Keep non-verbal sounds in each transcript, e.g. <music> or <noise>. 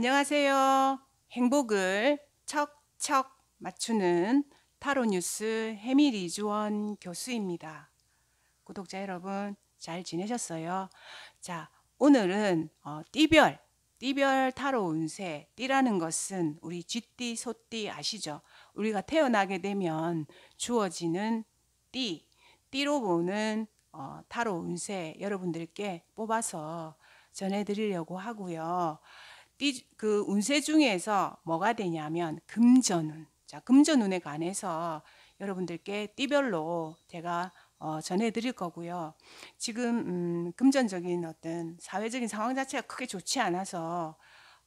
안녕하세요. 행복을 척척 맞추는 타로 뉴스 해밀 이주원 교수입니다. 구독자 여러분 잘 지내셨어요? 자, 오늘은 어, 띠별, 띠별 타로 운세, 띠라는 것은 우리 쥐띠, 소띠 아시죠? 우리가 태어나게 되면 주어지는 띠, 띠로 보는 어, 타로 운세 여러분들께 뽑아서 전해드리려고 하고요. 띠, 그 운세 중에서 뭐가 되냐면 금전운. 자, 금전운에 관해서 여러분들께 띠별로 제가 어, 전해드릴 거고요. 지금 음, 금전적인 어떤 사회적인 상황 자체가 크게 좋지 않아서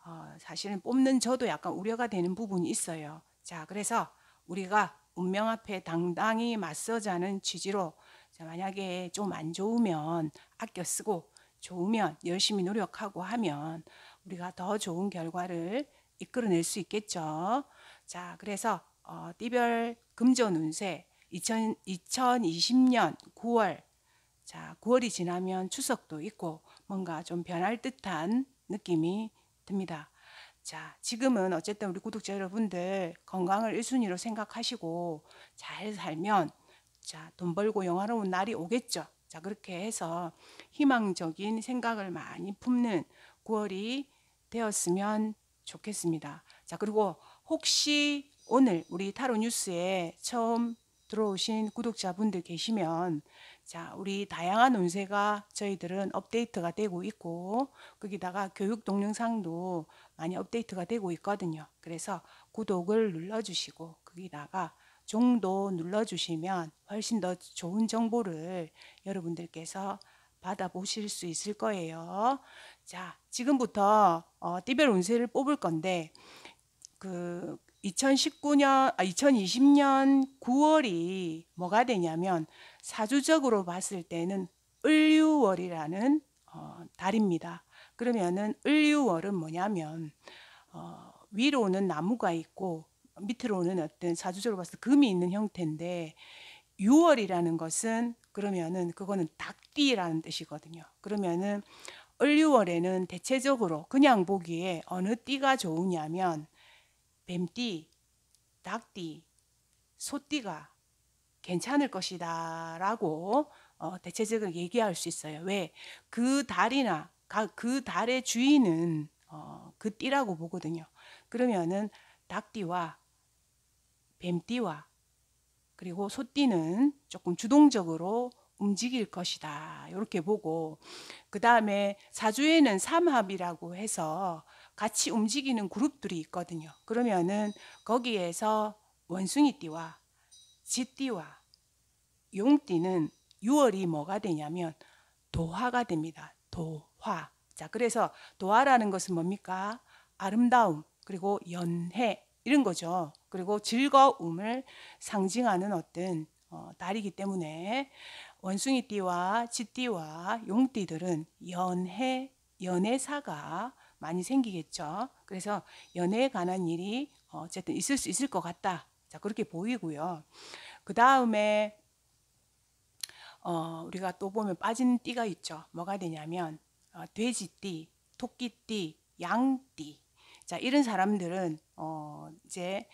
어, 사실은 뽑는 저도 약간 우려가 되는 부분이 있어요. 자, 그래서 우리가 운명 앞에 당당히 맞서자는 취지로 자, 만약에 좀 안 좋으면 아껴 쓰고 좋으면 열심히 노력하고 하면 우리가 더 좋은 결과를 이끌어낼 수 있겠죠. 자, 그래서 어, 띠별 금전 운세 2000, 2020년 9월 자, 9월이 지나면 추석도 있고 뭔가 좀 변할 듯한 느낌이 듭니다. 자, 지금은 어쨌든 우리 구독자 여러분들 건강을 1순위로 생각하시고 잘 살면 자, 돈 벌고 영화로운 날이 오겠죠. 자, 그렇게 해서 희망적인 생각을 많이 품는 9월이 되었으면 좋겠습니다. 자, 그리고 혹시 오늘 우리 타로 뉴스에 처음 들어오신 구독자분들 계시면 자, 우리 다양한 운세가 저희들은 업데이트가 되고 있고 거기다가 교육 동영상도 많이 업데이트가 되고 있거든요. 그래서 구독을 눌러 주시고 거기다가 종도 눌러 주시면 훨씬 더 좋은 정보를 여러분들께서 받아보실 수 있을 거예요. 자, 지금부터 어, 띠별 운세를 뽑을 건데 그 2019년, 아, 2020년 9월이 뭐가 되냐면 사주적으로 봤을 때는 을유월이라는 어, 달입니다. 그러면은 을유월은 뭐냐면 어, 위로는 나무가 있고 밑으로는 어떤 사주적으로 봤을 때 금이 있는 형태인데 6월이라는 것은 그러면은 그거는 닭띠라는 뜻이거든요. 그러면은 을유월에는 대체적으로 그냥 보기에 어느 띠가 좋으냐면 뱀띠, 닭띠, 소띠가 괜찮을 것이다 라고 어, 대체적으로 얘기할 수 있어요. 왜? 그 달이나 그 달의 주인은 어, 그 띠라고 보거든요. 그러면은 닭띠와 뱀띠와 그리고 소띠는 조금 주동적으로 움직일 것이다. 이렇게 보고 그 다음에 사주에는 삼합이라고 해서 같이 움직이는 그룹들이 있거든요. 그러면은 거기에서 원숭이띠와 쥐띠와 용띠는 6월이 뭐가 되냐면 도화가 됩니다. 도화. 자, 그래서 도화라는 것은 뭡니까? 아름다움, 그리고 연해, 이런 거죠. 그리고 즐거움을 상징하는 어떤 어, 달이기 때문에 원숭이띠와 쥐띠와 용띠들은 연해, 연애사가 많이 생기겠죠. 그래서 연애에 관한 일이 어쨌든 있을 수 있을 것 같다. 자, 그렇게 보이고요. 그 다음에 어, 우리가 또 보면 빠진 띠가 있죠. 뭐가 되냐면 어, 돼지띠, 토끼띠, 양띠. 자, 이런 사람들은 어, 이제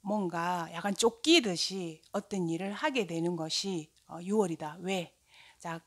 뭔가 약간 쫓기듯이 어떤 일을 하게 되는 것이 어, 6월이다. 왜? 자,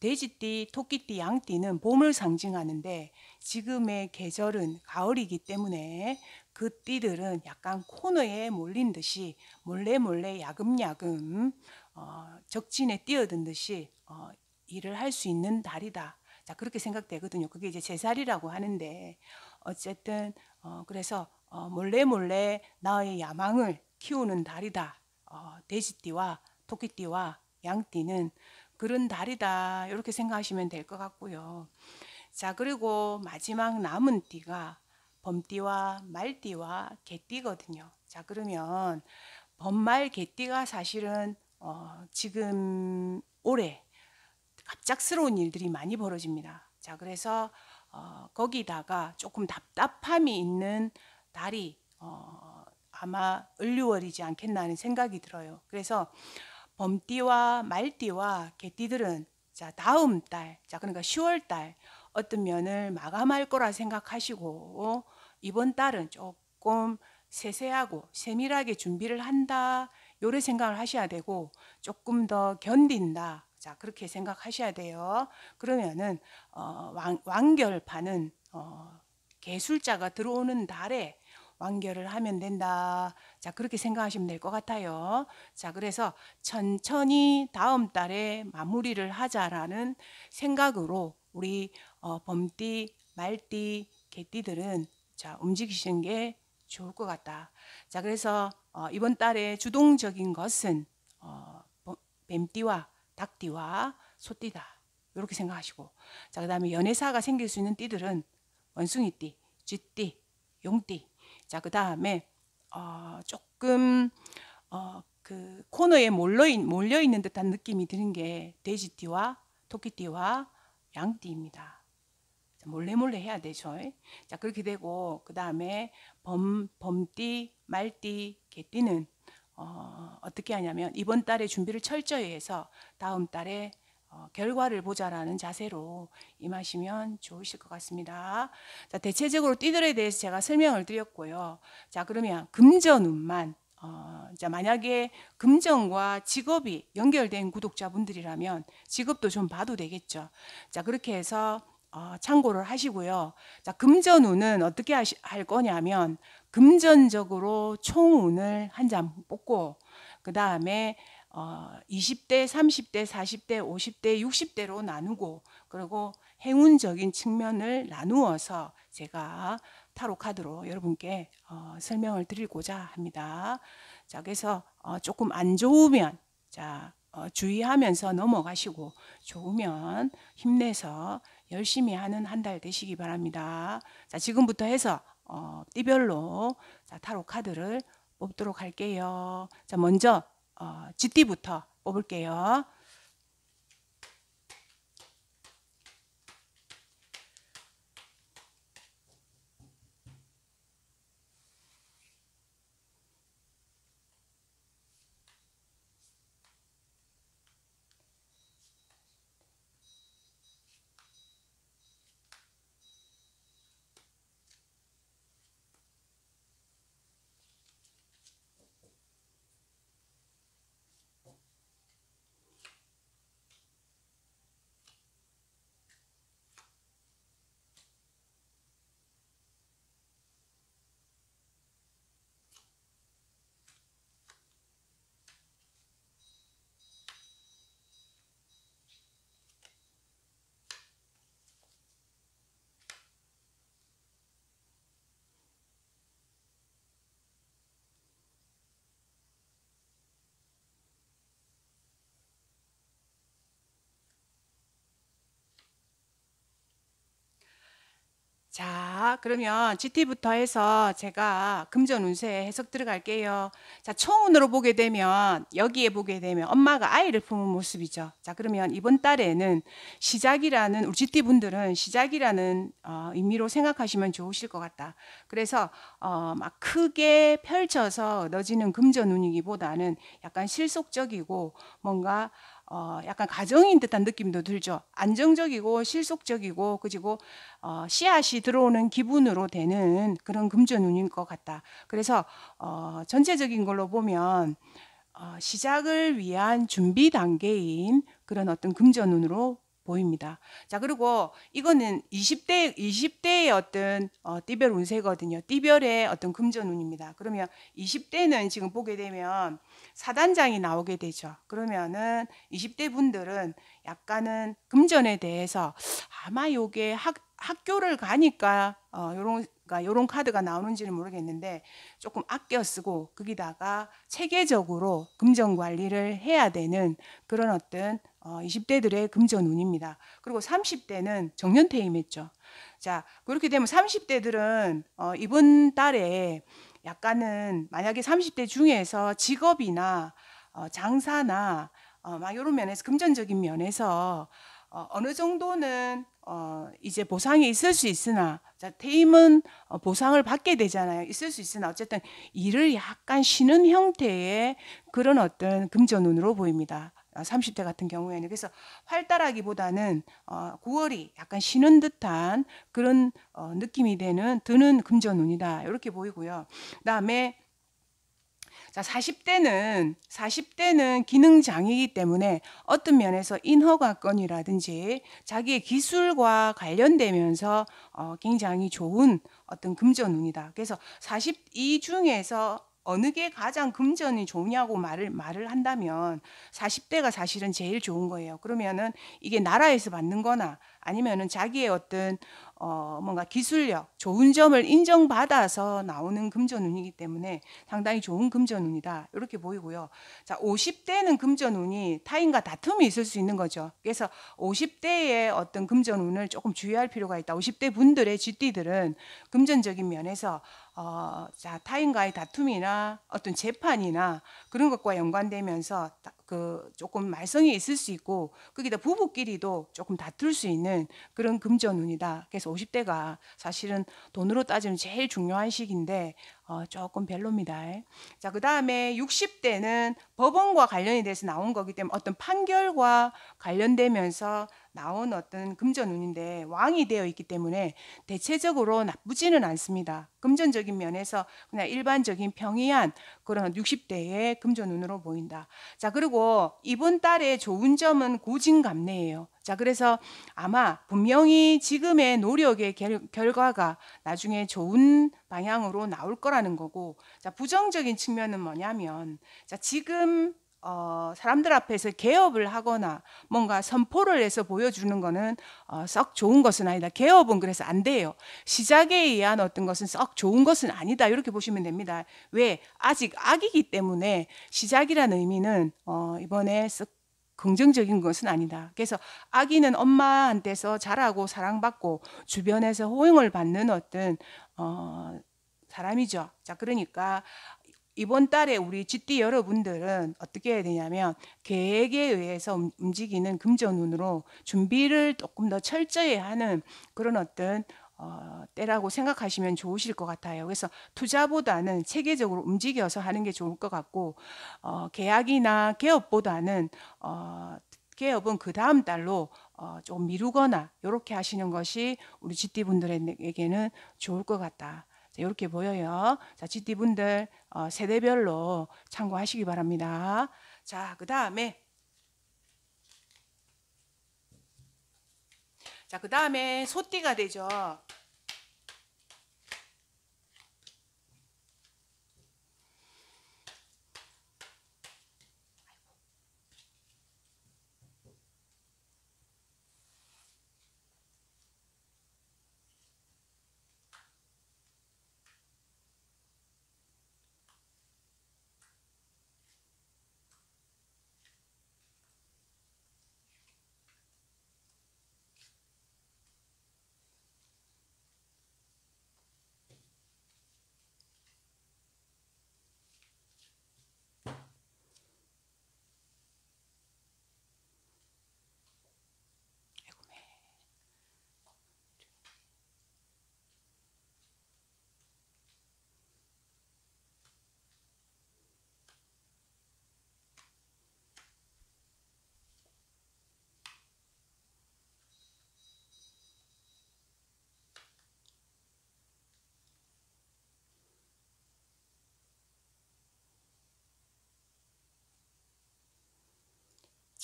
돼지띠, 토끼띠, 양띠는 봄을 상징하는데 지금의 계절은 가을이기 때문에 그 띠들은 약간 코너에 몰린 듯이 몰래 몰래 야금야금 어, 적진에 뛰어든 듯이 어, 일을 할 수 있는 달이다. 자 그렇게 생각되거든요. 그게 이제 제살이라고 하는데 어쨌든 어, 그래서 어, 몰래 몰래 나의 야망을 키우는 달이다. 어, 돼지띠와 토끼띠와 양띠는 그런 달이다. 이렇게 생각하시면 될 것 같고요. 자, 그리고 마지막 남은 띠가 범띠와 말띠와 개띠거든요. 자, 그러면 범말 개띠가 사실은 어, 지금 올해 갑작스러운 일들이 많이 벌어집니다. 자, 그래서 어, 거기다가 조금 답답함이 있는 달이 어, 아마 을류월이지 않겠나 하는 생각이 들어요. 그래서 범띠와 말띠와 개띠들은 자 다음 달, 자 그러니까 10월 달 어떤 면을 마감할 거라 생각하시고 이번 달은 조금 세세하고 세밀하게 준비를 한다. 요래 생각을 하셔야 되고 조금 더 견딘다. 자 그렇게 생각하셔야 돼요. 그러면은 어, 왕, 완결판은 어, 개술자가 들어오는 달에 완결을 하면 된다. 자, 그렇게 생각하시면 될 것 같아요. 자, 그래서 천천히 다음 달에 마무리를 하자라는 생각으로 우리 어, 범띠, 말띠, 개띠들은 자, 움직이시는 게 좋을 것 같다. 자, 그래서 어, 이번 달에 주동적인 것은 어, 뱀띠와 닭띠와 소띠다. 이렇게 생각하시고 자, 그다음에 연애사가 생길 수 있는 띠들은 원숭이띠, 쥐띠, 용띠. 자, 그 다음에 어, 조금 어, 그 코너에 몰려, 있는 듯한 느낌이 드는 게 돼지띠와 토끼띠와 양띠입니다. 몰래 몰래 해야 되죠. 자 그렇게 되고 그 다음에 범 범띠, 말띠, 개띠는 어, 어떻게 하냐면 이번 달에 준비를 철저히 해서 다음 달에 어, 결과를 보자라는 자세로 임하시면 좋으실 것 같습니다. 자, 대체적으로 띠들에 대해서 제가 설명을 드렸고요. 자, 그러면 금전운만 어, 자, 만약에 금전과 직업이 연결된 구독자분들이라면 직업도 좀 봐도 되겠죠. 자, 그렇게 해서 어, 참고를 하시고요. 자, 금전운은 어떻게 하시, 할 거냐면 금전적으로 총운을 한장 뽑고 그 다음에 어, 20대, 30대, 40대, 50대, 60대로 나누고 그리고 행운적인 측면을 나누어서 제가 타로 카드로 여러분께 어, 설명을 드리고자 합니다. 자, 그래서 어, 조금 안 좋으면 자 어, 주의하면서 넘어가시고 좋으면 힘내서 열심히 하는 한 달 되시기 바랍니다. 자, 지금부터 해서 어, 띠별로 자, 타로 카드를 뽑도록 할게요. 자, 먼저 어, GT부터 뽑을게요. 자, 그러면 GT부터 해서 제가 금전 운세 해석 들어갈게요. 자, 총운으로 보게 되면 여기에 보게 되면 엄마가 아이를 품은 모습이죠. 자, 그러면 이번 달에는 시작이라는 우리 GT 분들은 시작이라는 어, 의미로 생각하시면 좋으실 것 같다. 그래서 어, 막 크게 펼쳐서 얻어지는 금전 운이기보다는 약간 실속적이고 뭔가 어, 약간 가정인 듯한 느낌도 들죠. 안정적이고 실속적이고 그리고 어, 씨앗이 들어오는 기분으로 되는 그런 금전운인 것 같다. 그래서 어, 전체적인 걸로 보면 어, 시작을 위한 준비 단계인 그런 어떤 금전운으로 보입니다. 자, 그리고 이거는 20대, 20대의 어떤 어, 띠별 운세거든요. 띠별의 어떤 금전운입니다. 그러면 20대는 지금 보게 되면 사단장이 나오게 되죠. 그러면은 20대 분들은 약간은 금전에 대해서 아마 요게 학, 학교를 가니까 어, 요런 그러니까 요런 카드가 나오는지는 모르겠는데 조금 아껴 쓰고 거기다가 체계적으로 금전 관리를 해야 되는 그런 어떤 어, 20대들의 금전 운입니다. 그리고 30대는 정년퇴임했죠. 자, 그렇게 되면 30대들은 어, 이번 달에 약간은 만약에 30대 중에서 직업이나 어, 장사나 어, 막 이런 면에서 금전적인 면에서 어, 어느 정도는 어, 이제 보상이 있을 수 있으나 자, 퇴임은 어, 보상을 받게 되잖아요. 있을 수 있으나 어쨌든 일을 약간 쉬는 형태의 그런 어떤 금전운으로 보입니다. 30대 같은 경우에는 그래서 활달하기보다는 어, 9월이 약간 쉬는 듯한 그런 어, 느낌이 되는 드는 금전운이다 이렇게 보이고요. 그다음에 자, 40대는 40대는 기능 장애이기 때문에 어떤 면에서 인허가건이라든지 자기의 기술과 관련되면서 어, 굉장히 좋은 어떤 금전운이다. 그래서 42 중에서 어느 게 가장 금전이 좋냐고 말을 말을 한다면 40대가 사실은 제일 좋은 거예요. 그러면은 이게 나라에서 받는 거나 아니면은 자기의 어떤 어 뭔가 기술력, 좋은 점을 인정받아서 나오는 금전운이기 때문에 상당히 좋은 금전운이다. 이렇게 보이고요. 자, 50대는 금전운이 타인과 다툼이 있을 수 있는 거죠. 그래서 50대의 어떤 금전운을 조금 주의할 필요가 있다. 50대 분들의 쥐띠들은 금전적인 면에서 어, 자, 타인과의 다툼이나 어떤 재판이나 그런 것과 연관되면서 그 조금 말썽이 있을 수 있고 거기다 부부끼리도 조금 다툴 수 있는 그런 금전운이다. 그래서 50대가 사실은 돈으로 따지면 제일 중요한 시기인데 어, 조금 별로입니다. 자, 그 다음에 60대는 법원과 관련이 돼서 나온 거기 때문에 어떤 판결과 관련되면서 나온 어떤 금전운인데 왕이 되어 있기 때문에 대체적으로 나쁘지는 않습니다. 금전적인 면에서 그냥 일반적인 평이한 그런 60대의 금전운으로 보인다. 자, 그리고 이번 달에 좋은 점은 고진감래예요. 자, 그래서 아마 분명히 지금의 노력의 결, 결과가 나중에 좋은 방향으로 나올 거라는 거고, 자, 부정적인 측면은 뭐냐면, 자, 지금 어, 사람들 앞에서 개업을 하거나 뭔가 선포를 해서 보여주는 거는 어, 썩 좋은 것은 아니다. 개업은 그래서 안 돼요. 시작에 의한 어떤 것은 썩 좋은 것은 아니다. 이렇게 보시면 됩니다. 왜? 아직 악이기 때문에 시작이라는 의미는 어, 이번에 썩 긍정적인 것은 아니다. 그래서 아기는 엄마한테서 자라고 사랑받고 주변에서 호응을 받는 어떤 어, 사람이죠. 자, 그러니까 이번 달에 우리 GT 여러분들은 어떻게 해야 되냐면 계획에 의해서 움직이는 금전운으로 준비를 조금 더 철저히 하는 그런 어떤 어, 때라고 생각하시면 좋으실 것 같아요. 그래서 투자보다는 체계적으로 움직여서 하는 게 좋을 것 같고 어, 계약이나 개업보다는 어, 개업은 그 다음 달로 어, 좀 미루거나 이렇게 하시는 것이 우리 GT 분들에게는 좋을 것 같다. 이렇게 보여요. 자, GT 분들 어, 세대별로 참고하시기 바랍니다. 자, 그 다음에 자, 그 다음에 소띠가 되죠.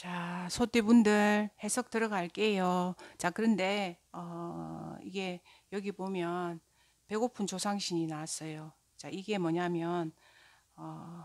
자, 소띠분들 해석 들어갈게요. 자, 그런데 어, 이게 여기 보면 배고픈 조상신이 나왔어요. 자, 이게 뭐냐면 어,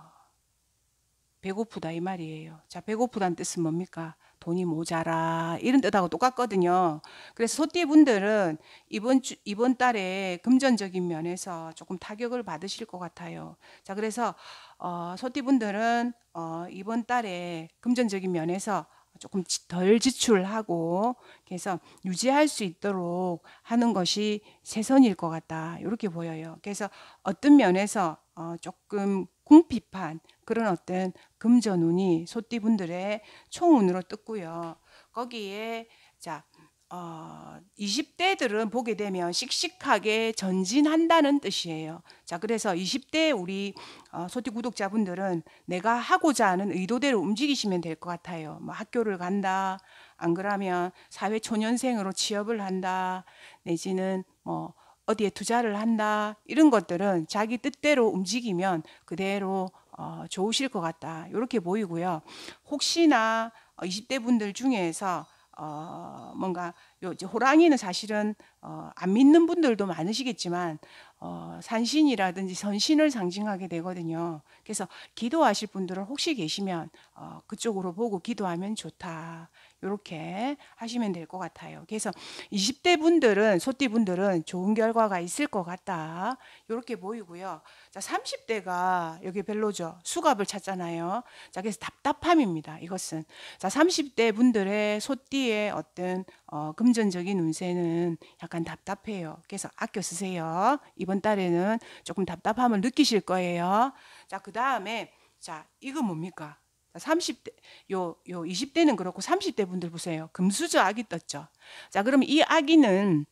배고프다 이 말이에요. 자, 배고프다는 뜻은 뭡니까? 돈이 모자라 이런 뜻하고 똑같거든요. 그래서 소띠 분들은 이번 주 이번 달에 금전적인 면에서 조금 타격을 받으실 것 같아요. 자, 그래서 어, 소띠 분들은 어, 이번 달에 금전적인 면에서 조금 덜 지출하고 그래서 유지할 수 있도록 하는 것이 최선일 것 같다 이렇게 보여요. 그래서 어떤 면에서 어, 조금 궁핍한 그런 어떤 금전운이 소띠분들의 총운으로 떴고요. 거기에 자 어, 20대들은 보게 되면 씩씩하게 전진한다는 뜻이에요. 자, 그래서 20대 우리 어, 소티 구독자분들은 내가 하고자 하는 의도대로 움직이시면 될 것 같아요. 뭐 학교를 간다, 안 그러면 사회 초년생으로 취업을 한다, 내지는 뭐 어디에 투자를 한다 이런 것들은 자기 뜻대로 움직이면 그대로 어, 좋으실 것 같다 이렇게 보이고요. 혹시나 20대 분들 중에서 어, 뭔가 요 호랑이는 사실은 어, 안 믿는 분들도 많으시겠지만 어, 산신이라든지 선신을 상징하게 되거든요. 그래서 기도하실 분들은 혹시 계시면 어, 그쪽으로 보고 기도하면 좋다. 이렇게 하시면 될 것 같아요. 그래서 20대 분들은 소띠 분들은 좋은 결과가 있을 것 같다. 이렇게 보이고요. 자, 30대가 여기 별로죠. 수갑을 찾잖아요. 자, 그래서 답답함입니다. 이것은 자, 30대 분들의 소띠의 어떤 어, 금전적인 운세는 약간 답답해요. 그래서 아껴 쓰세요. 이번 달에는 조금 답답함을 느끼실 거예요. 자, 그 다음에 자, 이거 뭡니까? 30대 요 요 20대는 그렇고 30대 분들 보세요. 금수저 아기 떴죠. 자, 그러면 이 아기는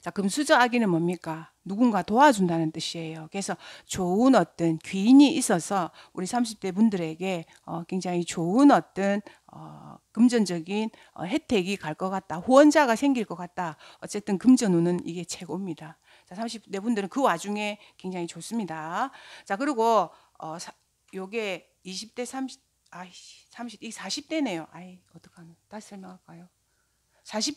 자, 금수저 아기는 뭡니까? 누군가 도와준다는 뜻이에요. 그래서 좋은 어떤 귀인이 있어서 우리 30대 분들에게 어, 굉장히 좋은 어떤 어, 금전적인 어, 혜택이 갈 것 같다. 후원자가 생길 것 같다. 어쨌든 금전운은 이게 최고입니다. 자, 30대 분들은 그 와중에 굉장히 좋습니다. 자, 그리고 어, 사, 요게 20대 30 아이씨 30, 이 40대네요. 아이 어떡하노? 다시 설명할까요? 40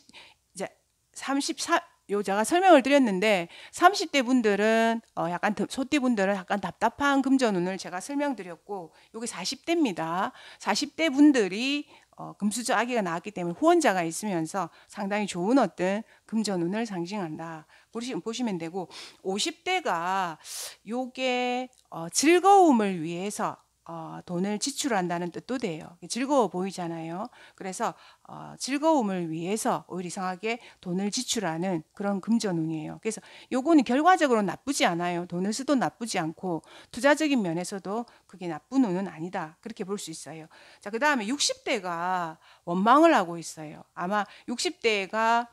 이제 34 요 제가 설명을 드렸는데 30대 분들은 어 약간 소띠 분들은 약간 답답한 금전운을 제가 설명드렸고 요게 40대입니다. 40대 분들이 어 금수저 아기가 나왔기 때문에 후원자가 있으면서 상당히 좋은 어떤 금전운을 상징한다. 보시, 보시면 되고 50대가 요게 어 즐거움을 위해서 어, 돈을 지출한다는 뜻도 돼요. 즐거워 보이잖아요. 그래서 어, 즐거움을 위해서 오히려 이상하게 돈을 지출하는 그런 금전운이에요. 그래서 요거는 결과적으로 나쁘지 않아요. 돈을 쓰도 나쁘지 않고 투자적인 면에서도 그게 나쁜 운은 아니다. 그렇게 볼 수 있어요. 자, 그 다음에 60대가 원망을 하고 있어요. 아마 60대가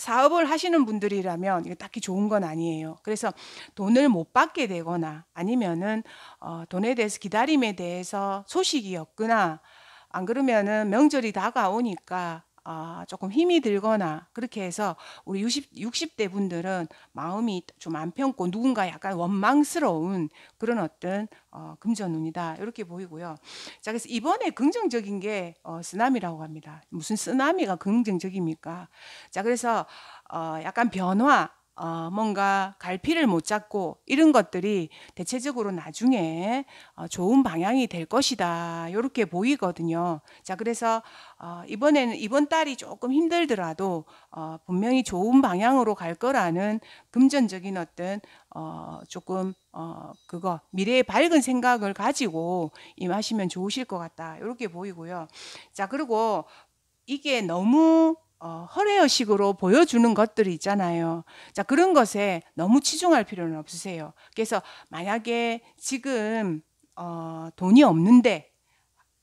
사업을 하시는 분들이라면 이게 딱히 좋은 건 아니에요. 그래서 돈을 못 받게 되거나 아니면은 어, 돈에 대해서 기다림에 대해서 소식이 없거나 안 그러면은 명절이 다가오니까 아, 조금 힘이 들거나 그렇게 해서 우리 60, 60대 분들은 마음이 좀 안 편고 누군가 약간 원망스러운 그런 어떤 어, 금전운이다 이렇게 보이고요. 자 그래서 이번에 긍정적인 게 어, 쓰나미라고 합니다. 무슨 쓰나미가 긍정적입니까? 자 그래서 어, 약간 변화 어, 뭔가 갈피를 못 잡고 이런 것들이 대체적으로 나중에 어, 좋은 방향이 될 것이다. 이렇게 보이거든요. 자, 그래서 어, 이번에는 이번 달이 조금 힘들더라도 어, 분명히 좋은 방향으로 갈 거라는 금전적인 어떤 어, 조금 어, 그거 미래의 밝은 생각을 가지고 임하시면 좋으실 것 같다. 이렇게 보이고요. 자, 그리고 이게 너무 어, 허례어식으로 보여주는 것들이 있잖아요. 자, 그런 것에 너무 치중할 필요는 없으세요. 그래서 만약에 지금 어, 돈이 없는데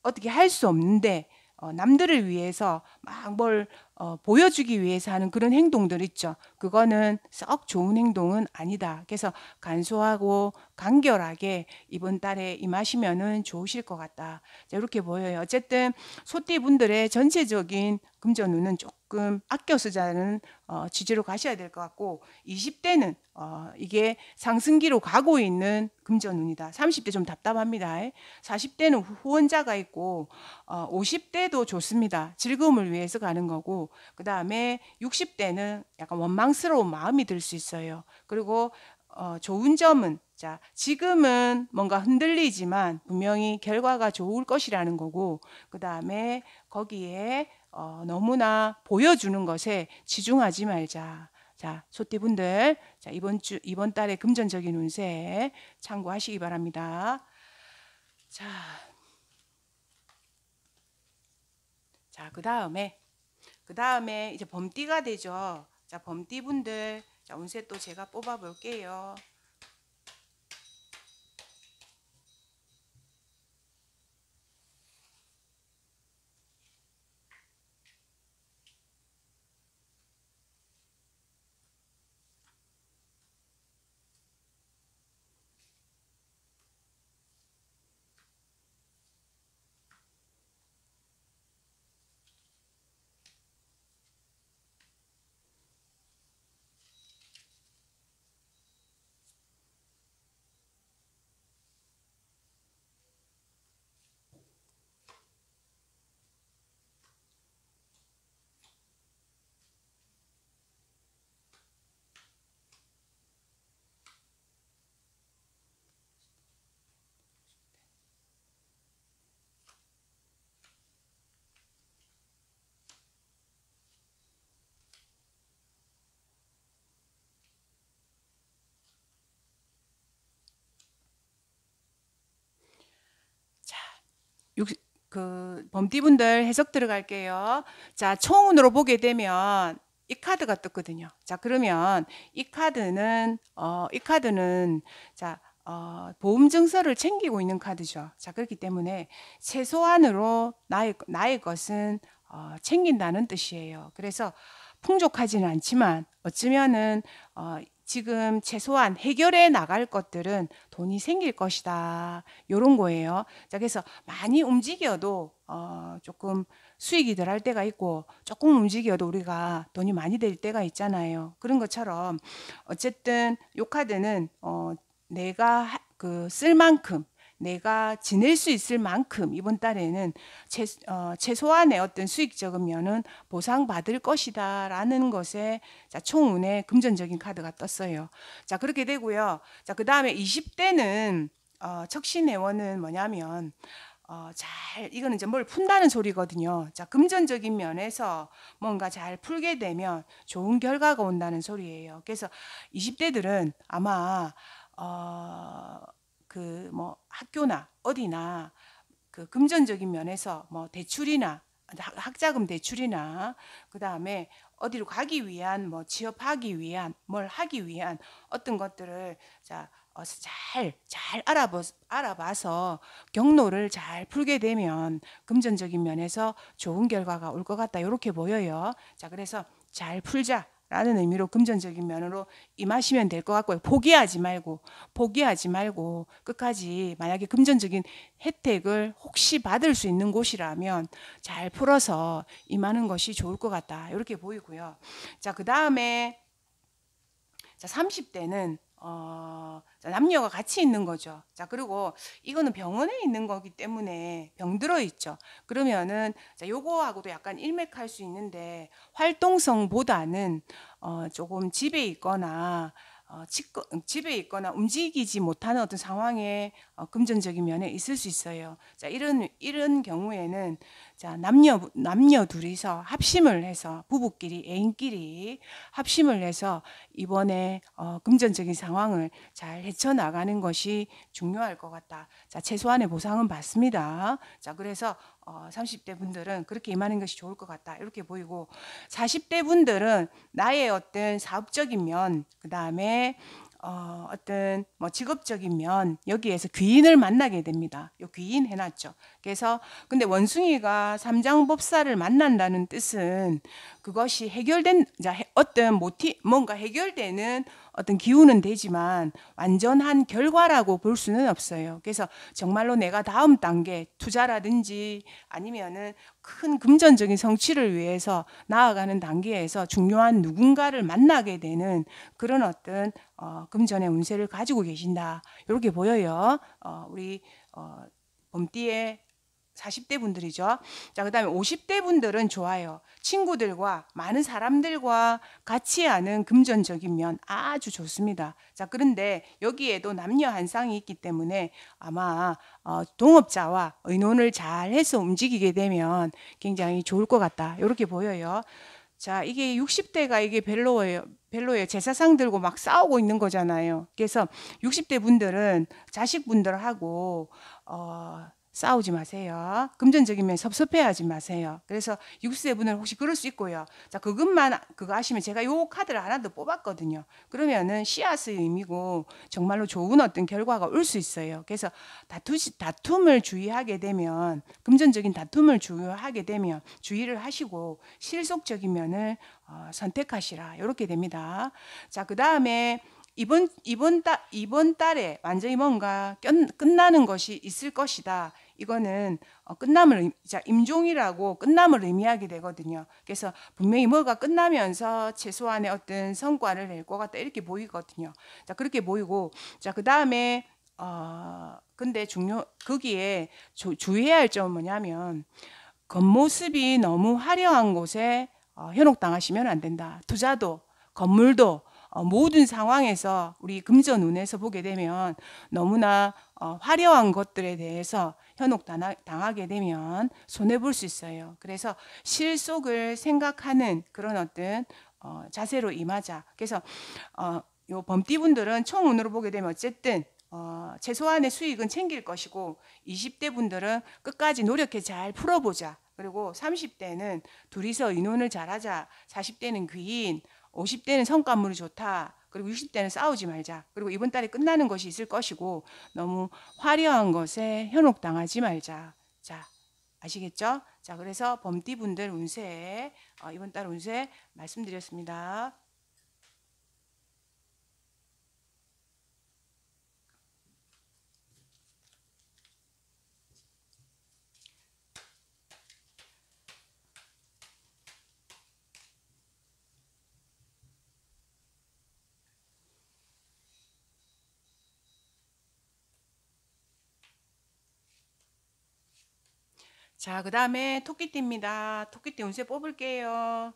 어떻게 할 수 없는데 어, 남들을 위해서 막 뭘 어, 보여주기 위해서 하는 그런 행동들 있죠. 그거는 썩 좋은 행동은 아니다. 그래서 간소하고 간결하게 이번 달에 임하시면은 좋으실 것 같다. 자, 이렇게 보여요. 어쨌든 소띠 분들의 전체적인 금전운은 조금 아껴 쓰자는 어, 취지로 가셔야 될 것 같고 20대는 어, 이게 상승기로 가고 있는 금전운이다. 30대 좀 답답합니다. 40대는 후원자가 있고 어, 50대도 좋습니다. 즐거움을 위해서 가는 거고 그 다음에 60대는 약간 원망스러운 마음이 들 수 있어요. 그리고 어, 좋은 점은 자 지금은 뭔가 흔들리지만 분명히 결과가 좋을 것이라는 거고 그 다음에 거기에 어, 너무나 보여주는 것에 치중하지 말자. 자, 소띠분들, 자, 이번 주, 이번 달에 금전적인 운세 참고하시기 바랍니다. 자, 자, 그 다음에, 그 다음에 이제 범띠가 되죠. 자, 범띠분들, 자, 운세 또 제가 뽑아 볼게요. 그 범띠분들 해석 들어갈게요. 자, 총운으로 보게 되면 이 카드가 떴거든요. 자, 그러면 이 카드는 어, 이 카드는 자, 어, 보험 증서를 챙기고 있는 카드죠. 자, 그렇기 때문에 최소한으로 나의 나의 것은 어, 챙긴다는 뜻이에요. 그래서 풍족하지는 않지만 어쩌면은 어, 지금 최소한 해결해 나갈 것들은 돈이 생길 것이다. 요런 거예요. 자, 그래서 많이 움직여도 어, 조금 수익이 덜 할 때가 있고 조금 움직여도 우리가 돈이 많이 될 때가 있잖아요. 그런 것처럼 어쨌든 요 카드는 어, 내가 그 쓸 만큼 내가 지낼 수 있을 만큼 이번 달에는 최, 어, 최소한의 어떤 수익적인 면은 보상받을 것이다 라는 것에 자, 총운의 금전적인 카드가 떴어요. 자 그렇게 되고요. 자 그 다음에 20대는 어, 척신회원은 뭐냐면 어, 잘 이거는 이제 뭘 푼다는 소리거든요. 자 금전적인 면에서 뭔가 잘 풀게 되면 좋은 결과가 온다는 소리예요. 그래서 20대들은 아마 어, 그 뭐 학교나 어디나 그 금전적인 면에서 뭐 대출이나 학자금 대출이나 그 다음에 어디로 가기 위한 뭐 취업하기 위한 뭘 하기 위한 어떤 것들을 자 어, 잘, 잘 알아봐, 알아봐서 경로를 잘 풀게 되면 금전적인 면에서 좋은 결과가 올 것 같다. 이렇게 보여요. 자, 그래서 잘 풀자. 라는 의미로 금전적인 면으로 임하시면 될 것 같고요. 포기하지 말고, 포기하지 말고, 끝까지 만약에 금전적인 혜택을 혹시 받을 수 있는 곳이라면 잘 풀어서 임하는 것이 좋을 것 같다. 이렇게 보이고요. 자, 그 다음에, 자, 30대는 어, 남녀가 같이 있는 거죠. 자, 그리고 이거는 병원에 있는 거기 때문에 병 들어 있죠. 그러면은 자, 요거하고도 약간 일맥할 수 있는데 활동성보다는 어, 조금 집에 있거나 어, 집에 있거나 움직이지 못하는 어떤 상황에 어, 금전적인 면에 있을 수 있어요. 자, 이런 이런 경우에는 자, 남녀 남녀 둘이서 합심을 해서 부부끼리 애인끼리 합심을 해서 이번에 어, 금전적인 상황을 잘 헤쳐 나가는 것이 중요할 것 같다. 자, 최소한의 보상은 받습니다. 자, 그래서 어, 30대 분들은 그렇게 임하는 것이 좋을 것 같다. 이렇게 보이고 40대 분들은 나의 어떤 사업적인 면, 그 다음에 어, 어떤 뭐 직업적인 면 여기에서 귀인을 만나게 됩니다. 요 귀인 해놨죠. 그래서 근데 원숭이가 삼장법사를 만난다는 뜻은 그것이 해결된 어떤 모티 뭔가 해결되는 어떤 기운은 되지만 완전한 결과라고 볼 수는 없어요. 그래서 정말로 내가 다음 단계 투자라든지 아니면은 큰 금전적인 성취를 위해서 나아가는 단계에서 중요한 누군가를 만나게 되는 그런 어떤 어, 금전의 운세를 가지고 계신다. 이렇게 보여요. 어, 우리 어, 봄띠의 40대 분들이죠. 자, 그 다음에 50대 분들은 좋아요. 친구들과 많은 사람들과 같이 하는 금전적인 면 아주 좋습니다. 자, 그런데 여기에도 남녀 한상이 있기 때문에 아마 어, 동업자와 의논을 잘 해서 움직이게 되면 굉장히 좋을 것 같다. 이렇게 보여요. 자, 이게 60대가 이게 별로예요. 별로예요. 제사상 들고 막 싸우고 있는 거잖아요. 그래서 60대 분들은 자식분들하고 어, 싸우지 마세요. 금전적인 면 섭섭해하지 마세요. 그래서 60세 분은 혹시 그럴 수 있고요. 자, 그것만 그거 아시면 제가 요 카드를 하나 더 뽑았거든요. 그러면은 씨앗의 의미고 정말로 좋은 어떤 결과가 올 수 있어요. 그래서 다투 다툼을 주의하게 되면 금전적인 다툼을 주의하게 되면 주의를 하시고 실속적인 면을 어, 선택하시라. 이렇게 됩니다. 자, 그다음에 이번 이번 달 이번 달에 완전히 뭔가 끝나는 것이 있을 것이다. 이거는 어, 끝남을 자 임종이라고 끝남을 의미하게 되거든요. 그래서 분명히 뭐가 끝나면서 최소한의 어떤 성과를 낼 것 같다 이렇게 보이거든요. 자 그렇게 보이고 자그 다음에 어 근데 중요 거기에 주, 주의해야 할 점은 뭐냐면 겉모습이 너무 화려한 곳에 어, 현혹당하시면 안 된다. 투자도 건물도 어, 모든 상황에서 우리 금전 운에서 보게 되면 너무나 어, 화려한 것들에 대해서 현혹 당하게 되면 손해 볼 수 있어요. 그래서 실속을 생각하는 그런 어떤 어, 자세로 임하자. 그래서 어, 요 범띠분들은 총운으로 보게 되면 어쨌든 어, 최소한의 수익은 챙길 것이고 20대 분들은 끝까지 노력해 잘 풀어보자. 그리고 30대는 둘이서 의논을 잘하자. 40대는 귀인, 50대는 성과물이 좋다. 그리고 60대는 싸우지 말자. 그리고 이번 달에 끝나는 것이 있을 것이고 너무 화려한 것에 현혹당하지 말자. 자, 아시겠죠? 자, 그래서 범띠 분들 운세 어, 이번 달 운세 말씀드렸습니다. 자, 그 다음에 토끼띠입니다. 토끼띠 운세 뽑을게요.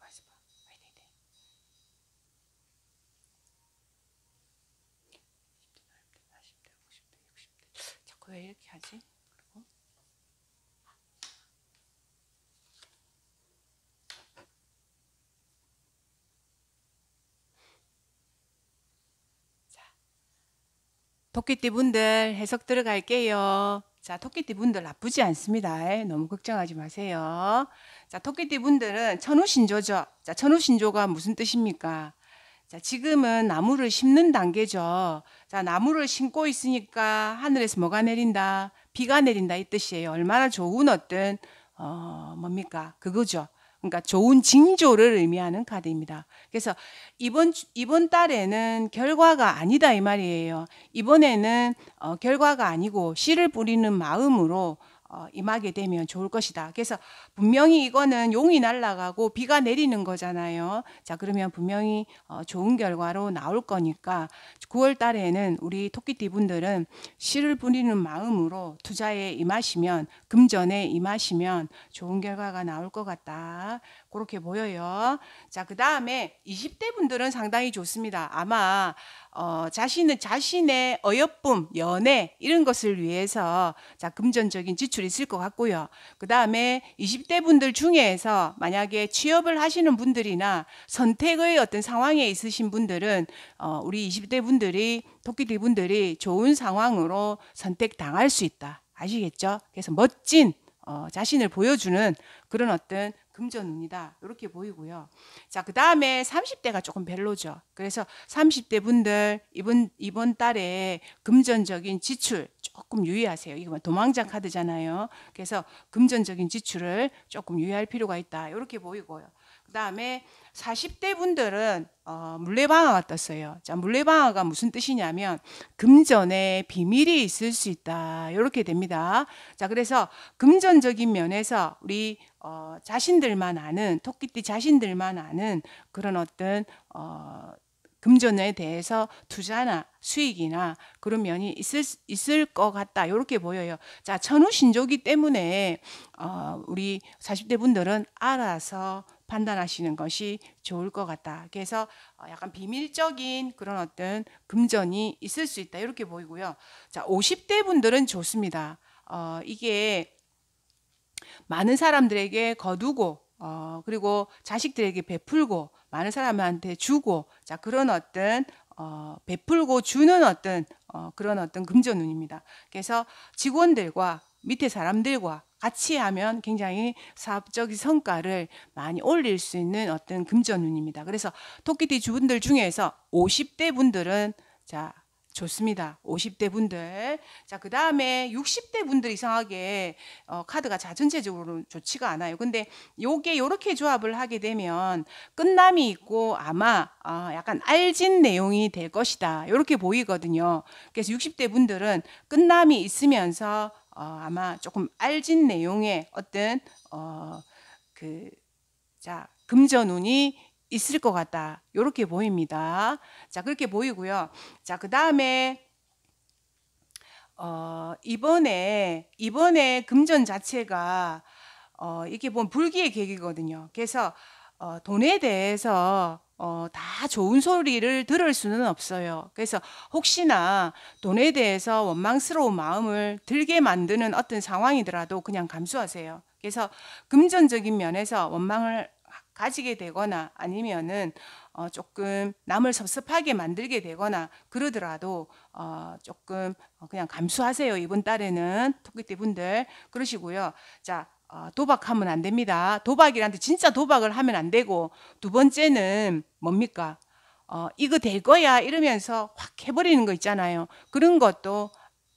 가만있어 봐. 왜 이래, 이래. 20대, 30대, 40대, 50대, 60대. 자꾸 왜 이렇게 하지? 그리고 자, 토끼띠 분들 해석 들어갈게요. 자, 토끼띠 분들 나쁘지 않습니다. 에, 너무 걱정하지 마세요. 자, 토끼띠 분들은 천우신조죠. 자, 천우신조가 무슨 뜻입니까? 자, 지금은 나무를 심는 단계죠. 자, 나무를 심고 있으니까 하늘에서 뭐가 내린다? 비가 내린다 이 뜻이에요. 얼마나 좋은 어떤 어, 뭡니까? 그거죠. 그러니까 좋은 징조를 의미하는 카드입니다. 그래서 이번 주- 이번 달에는 결과가 아니다 이 말이에요. 이번에는 어, 결과가 아니고 씨를 뿌리는 마음으로 어, 임하게 되면 좋을 것이다. 그래서 분명히 이거는 용이 날아가고 비가 내리는 거잖아요. 자, 그러면 분명히 어, 좋은 결과로 나올 거니까 9월 달에는 우리 토끼띠 분들은 씨를 뿌리는 마음으로 투자에 임하시면 금전에 임하시면 좋은 결과가 나올 것 같다. 그렇게 보여요. 자, 그 다음에 20대 분들은 상당히 좋습니다. 아마 어, 자신은 자신의 어여쁨, 연애 이런 것을 위해서 자 금전적인 지출이 있을 것 같고요. 그 다음에 20대 분들 중에서 만약에 취업을 하시는 분들이나 선택의 어떤 상황에 있으신 분들은 어, 우리 20대 분들이 토끼띠 분들이 좋은 상황으로 선택 당할 수 있다. 아시겠죠? 그래서 멋진 어, 자신을 보여주는 그런 어떤 금전운이다. 이렇게 보이고요. 자, 그 다음에 30대가 조금 별로죠. 그래서 30대 분들 이번, 이번 달에 금전적인 지출 조금 유의하세요. 이거 도망장 카드잖아요. 그래서 금전적인 지출을 조금 유의할 필요가 있다. 이렇게 보이고요. 그 다음에 40대 분들은 어, 물레방아가 떴어요. 자, 물레방아가 무슨 뜻이냐면 금전에 비밀이 있을 수 있다. 이렇게 됩니다. 자, 그래서 금전적인 면에서 우리 어, 자신들만 아는 토끼띠 자신들만 아는 그런 어떤 어, 금전에 대해서 투자나 수익이나 그런 면이 있을 있을 것 같다. 이렇게 보여요. 자, 천우 신조기 때문에 어, 우리 40대 분들은 알아서 판단하시는 것이 좋을 것 같다. 그래서 어, 약간 비밀적인 그런 어떤 금전이 있을 수 있다. 이렇게 보이고요. 자, 50대 분들은 좋습니다. 어, 이게 많은 사람들에게 거두고 어, 그리고 자식들에게 베풀고 많은 사람한테 주고 자 그런 어떤 어, 베풀고 주는 어떤 어, 그런 어떤 금전운입니다. 그래서 직원들과 밑에 사람들과 같이 하면 굉장히 사업적인 성과를 많이 올릴 수 있는 어떤 금전운입니다. 그래서 토끼띠 주분들 중에서 50대 분들은 자 좋습니다. 50대 분들. 자, 그 다음에 60대 분들 이상하게 어, 카드가 자 전체적으로 좋지가 않아요. 근데 요게 요렇게 조합을 하게 되면 끝남이 있고 아마 어, 약간 알진 내용이 될 것이다. 요렇게 보이거든요. 그래서 60대 분들은 끝남이 있으면서 어, 아마 조금 알진 내용의 어떤 어, 그, 자, 금전운이 있을 것 같다. 이렇게 보입니다. 자, 그렇게 보이고요. 자, 그 다음에 어, 이번에 이번에 금전 자체가 어, 이게 보면 불기의 계기거든요. 그래서 어, 돈에 대해서 어, 다 좋은 소리를 들을 수는 없어요. 그래서 혹시나 돈에 대해서 원망스러운 마음을 들게 만드는 어떤 상황이더라도 그냥 감수하세요. 그래서 금전적인 면에서 원망을 가지게 되거나 아니면은 어 조금 남을 섭섭하게 만들게 되거나 그러더라도 어 조금 그냥 감수하세요. 이번 달에는 토끼띠 분들 그러시고요. 자, 어 도박하면 안 됩니다. 도박이란데 진짜 도박을 하면 안 되고 두 번째는 뭡니까? 어 이거 될 거야 이러면서 확 해버리는 거 있잖아요. 그런 것도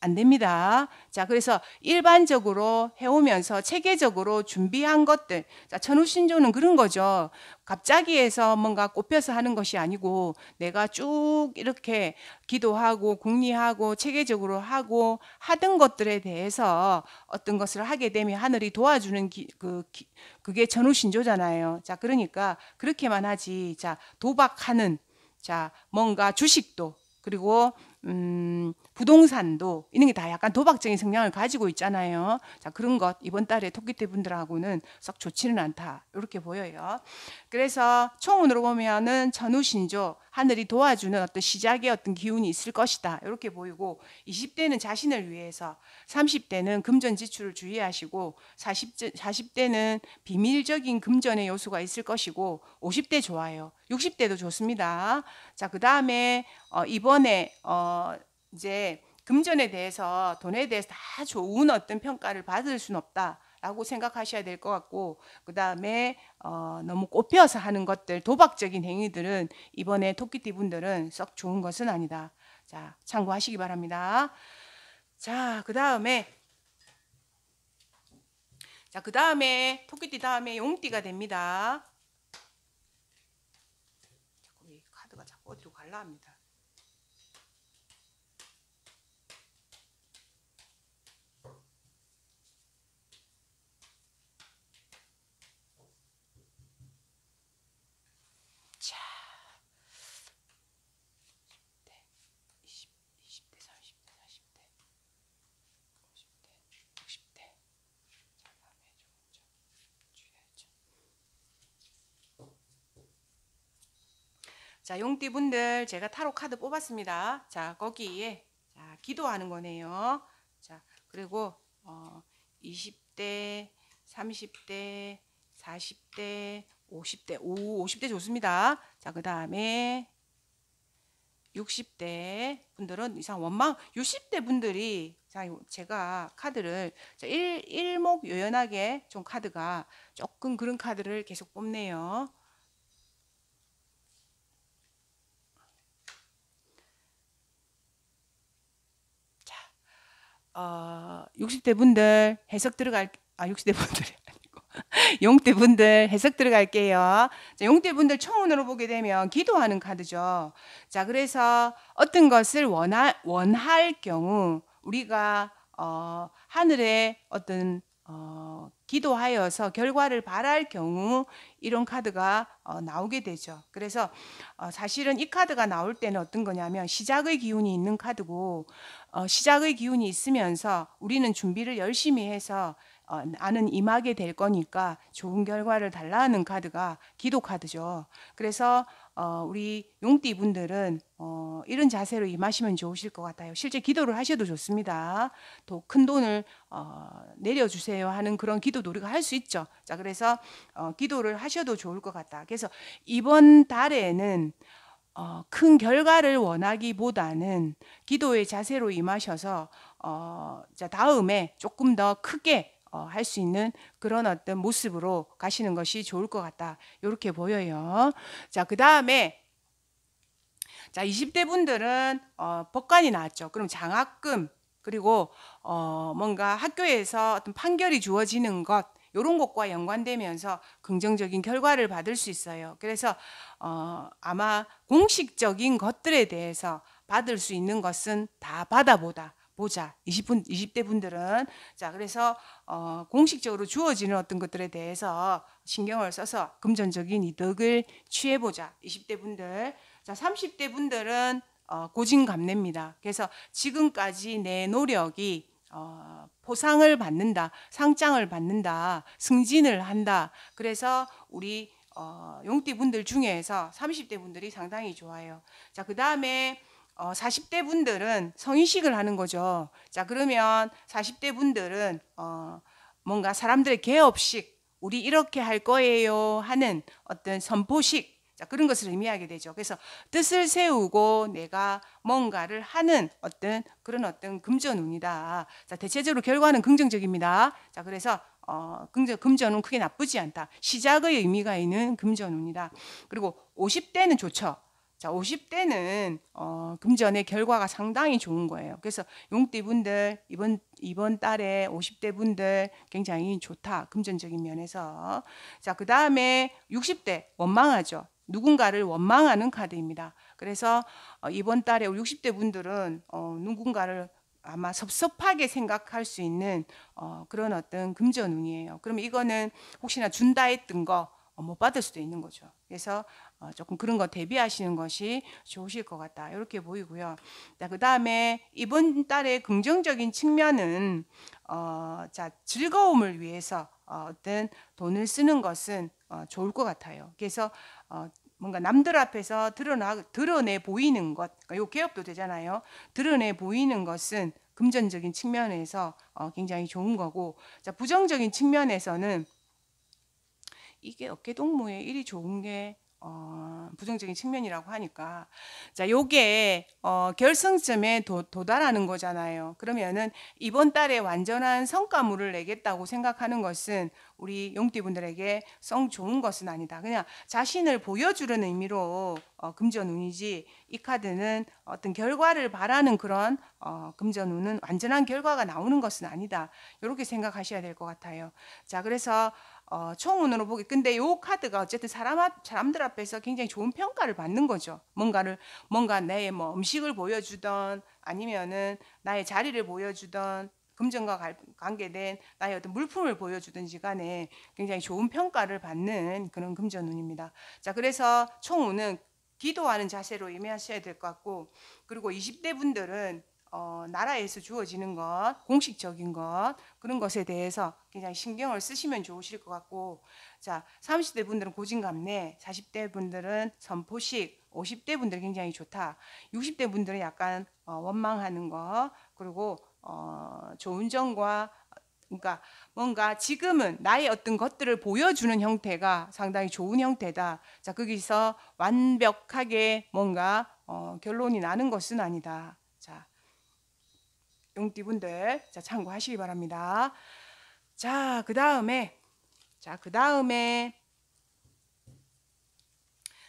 안 됩니다. 자, 그래서 일반적으로 해오면서 체계적으로 준비한 것들. 자, 천우신조는 그런 거죠. 갑자기 해서 뭔가 꼽혀서 하는 것이 아니고 내가 쭉 이렇게 기도하고 궁리하고 체계적으로 하고 하던 것들에 대해서 어떤 것을 하게 되면 하늘이 도와주는 기, 그 기, 그게 천우신조잖아요. 자, 그러니까 그렇게만 하지. 자, 도박하는 자, 뭔가 주식도 그리고 음, 부동산도 이런 게 다 약간 도박적인 성향을 가지고 있잖아요. 자, 그런 것 이번 달에 토끼띠 분들하고는 썩 좋지는 않다. 이렇게 보여요. 그래서 총운으로 보면은 전우신조 하늘이 도와주는 어떤 시작의 어떤 기운이 있을 것이다. 이렇게 보이고 20대는 자신을 위해서 30대는 금전 지출을 주의하시고 40, 40대는 비밀적인 금전의 요소가 있을 것이고 50대 좋아요. 60대도 좋습니다. 자, 그 다음에 어, 이번에 어, 이제 금전에 대해서 돈에 대해서 다 좋은 어떤 평가를 받을 수는 없다. 라고 생각하셔야 될 것 같고 그 다음에 어, 너무 꼽혀서 하는 것들 도박적인 행위들은 이번에 토끼띠 분들은 썩 좋은 것은 아니다. 자 참고하시기 바랍니다. 자 그 다음에 자 그 다음에 토끼띠 다음에 용띠가 됩니다. 자꾸 카드가 자꾸 어디로 갈라 합니다. 자, 용띠 분들 제가 타로 카드 뽑았습니다. 자, 거기에 자, 기도하는 거네요. 자, 그리고 어, 20대, 30대, 40대, 50대, 오, 50대 좋습니다. 자, 그 다음에 60대 분들은 이상 원망, 60대 분들이 자, 제가 카드를 자, 일, 일목요연하게 좀 카드가 조금 그런 카드를 계속 뽑네요. 어, 60대 분들 해석 들어갈 아 60대 분들이 <laughs> 아니고 용대 분들 해석 들어갈게요. 자, 용대 분들 총운으로 보게 되면 기도하는 카드죠. 자, 그래서 어떤 것을 원할 원할 경우 우리가 어, 하늘의 어떤 어, 기도하여서 결과를 바랄 경우 이런 카드가 어, 나오게 되죠. 그래서 어, 사실은 이 카드가 나올 때는 어떤 거냐면 시작의 기운이 있는 카드고 어, 시작의 기운이 있으면서 우리는 준비를 열심히 해서 어, 나는 임하게 될 거니까 좋은 결과를 달라는 카드가 기도 카드죠. 그래서 어, 우리 용띠 분들은 어, 이런 자세로 임하시면 좋으실 것 같아요. 실제 기도를 하셔도 좋습니다. 더큰 돈을 어, 내려주세요 하는 그런 기도도 우리가 할 수 있죠. 자, 그래서 어, 기도를 하셔도 좋을 것 같다. 그래서 이번 달에는 어, 큰 결과를 원하기보다는 기도의 자세로 임하셔서 어, 자, 다음에 조금 더 크게 어, 할 수 있는 그런 어떤 모습으로 가시는 것이 좋을 것 같다. 이렇게 보여요. 자, 그 다음에 자, 20대 분들은 어, 법관이 나왔죠. 그럼 장학금 그리고 어, 뭔가 학교에서 어떤 판결이 주어지는 것 이런 것과 연관되면서 긍정적인 결과를 받을 수 있어요. 그래서 어, 아마 공식적인 것들에 대해서 받을 수 있는 것은 다 받아보다 보자. 20분 20대 분들은 자 그래서 어, 공식적으로 주어지는 어떤 것들에 대해서 신경을 써서 금전적인 이득을 취해보자. 20대 분들 자 30대 분들은 어, 고진감래입니다. 그래서 지금까지 내 노력이 어, 포상을 받는다, 상장을 받는다, 승진을 한다. 그래서 우리 어, 용띠 분들 중에서 30대 분들이 상당히 좋아요. 자, 그 다음에 어, 40대 분들은 성인식을 하는 거죠. 자, 그러면 40대 분들은 어, 뭔가 사람들의 개업식, 우리 이렇게 할 거예요 하는 어떤 선포식, 자, 그런 것을 의미하게 되죠. 그래서 뜻을 세우고 내가 뭔가를 하는 어떤 그런 어떤 금전운이다. 자, 대체적으로 결과는 긍정적입니다. 자, 그래서 어, 금전, 금전운 크게 나쁘지 않다. 시작의 의미가 있는 금전운이다. 그리고 50대는 좋죠. 자, 50대는 어, 금전의 결과가 상당히 좋은 거예요. 그래서 용띠 분들 이번 이번 달에 50대 분들 굉장히 좋다. 금전적인 면에서. 자, 그다음에 60대 원망하죠. 누군가를 원망하는 카드입니다. 그래서 어, 이번 달에 60대 분들은 어, 누군가를 아마 섭섭하게 생각할 수 있는 어, 그런 어떤 금전운이에요. 그러면 이거는 혹시나 준다 했던 거 못 받을 수도 있는 거죠. 그래서 조금 그런 거 대비하시는 것이 좋으실 것 같다. 이렇게 보이고요. 그 다음에 이번 달의 긍정적인 측면은 어, 자 즐거움을 위해서 어떤 돈을 쓰는 것은 어, 좋을 것 같아요. 그래서 어, 뭔가 남들 앞에서 드러나 드러내 보이는 것, 그러니까 요 개업도 되잖아요. 드러내 보이는 것은 금전적인 측면에서 어, 굉장히 좋은 거고, 자 부정적인 측면에서는 이게 어깨 동무의 일이 좋은 게 어, 부정적인 측면이라고 하니까 자 요게 어, 결승점에 도, 도달하는 거잖아요. 그러면은 이번 달에 완전한 성과물을 내겠다고 생각하는 것은 우리 용띠분들에게 성 좋은 것은 아니다. 그냥 자신을 보여주는 의미로 어, 금전운이지 이 카드는 어떤 결과를 바라는 그런 어, 금전운은 완전한 결과가 나오는 것은 아니다. 이렇게 생각하셔야 될 것 같아요. 자 그래서 어, 총운으로 보기. 근데 요 카드가 어쨌든 사람 앞, 사람들 앞에서 굉장히 좋은 평가를 받는 거죠. 뭔가를, 뭔가 내뭐 음식을 보여주던 아니면은 나의 자리를 보여주던 금전과 관계된 나의 어떤 물품을 보여주든지 간에 굉장히 좋은 평가를 받는 그런 금전운입니다. 자, 그래서 총운은 기도하는 자세로 임하셔야 될 것 같고, 그리고 20대 분들은 어, 나라에서 주어지는 것, 공식적인 것, 그런 것에 대해서 굉장히 신경을 쓰시면 좋으실 것 같고, 자, 30대 분들은 고진감래, 40대 분들은 선포식, 50대 분들은 굉장히 좋다. 60대 분들은 약간 어, 원망하는 것, 그리고 어, 좋은 점과 그러니까 뭔가 지금은 나의 어떤 것들을 보여주는 형태가 상당히 좋은 형태다. 자, 거기서 완벽하게 뭔가 어, 결론이 나는 것은 아니다. 자, 용띠분들 자 참고하시기 바랍니다. 자, 그 다음에 자, 그 다음에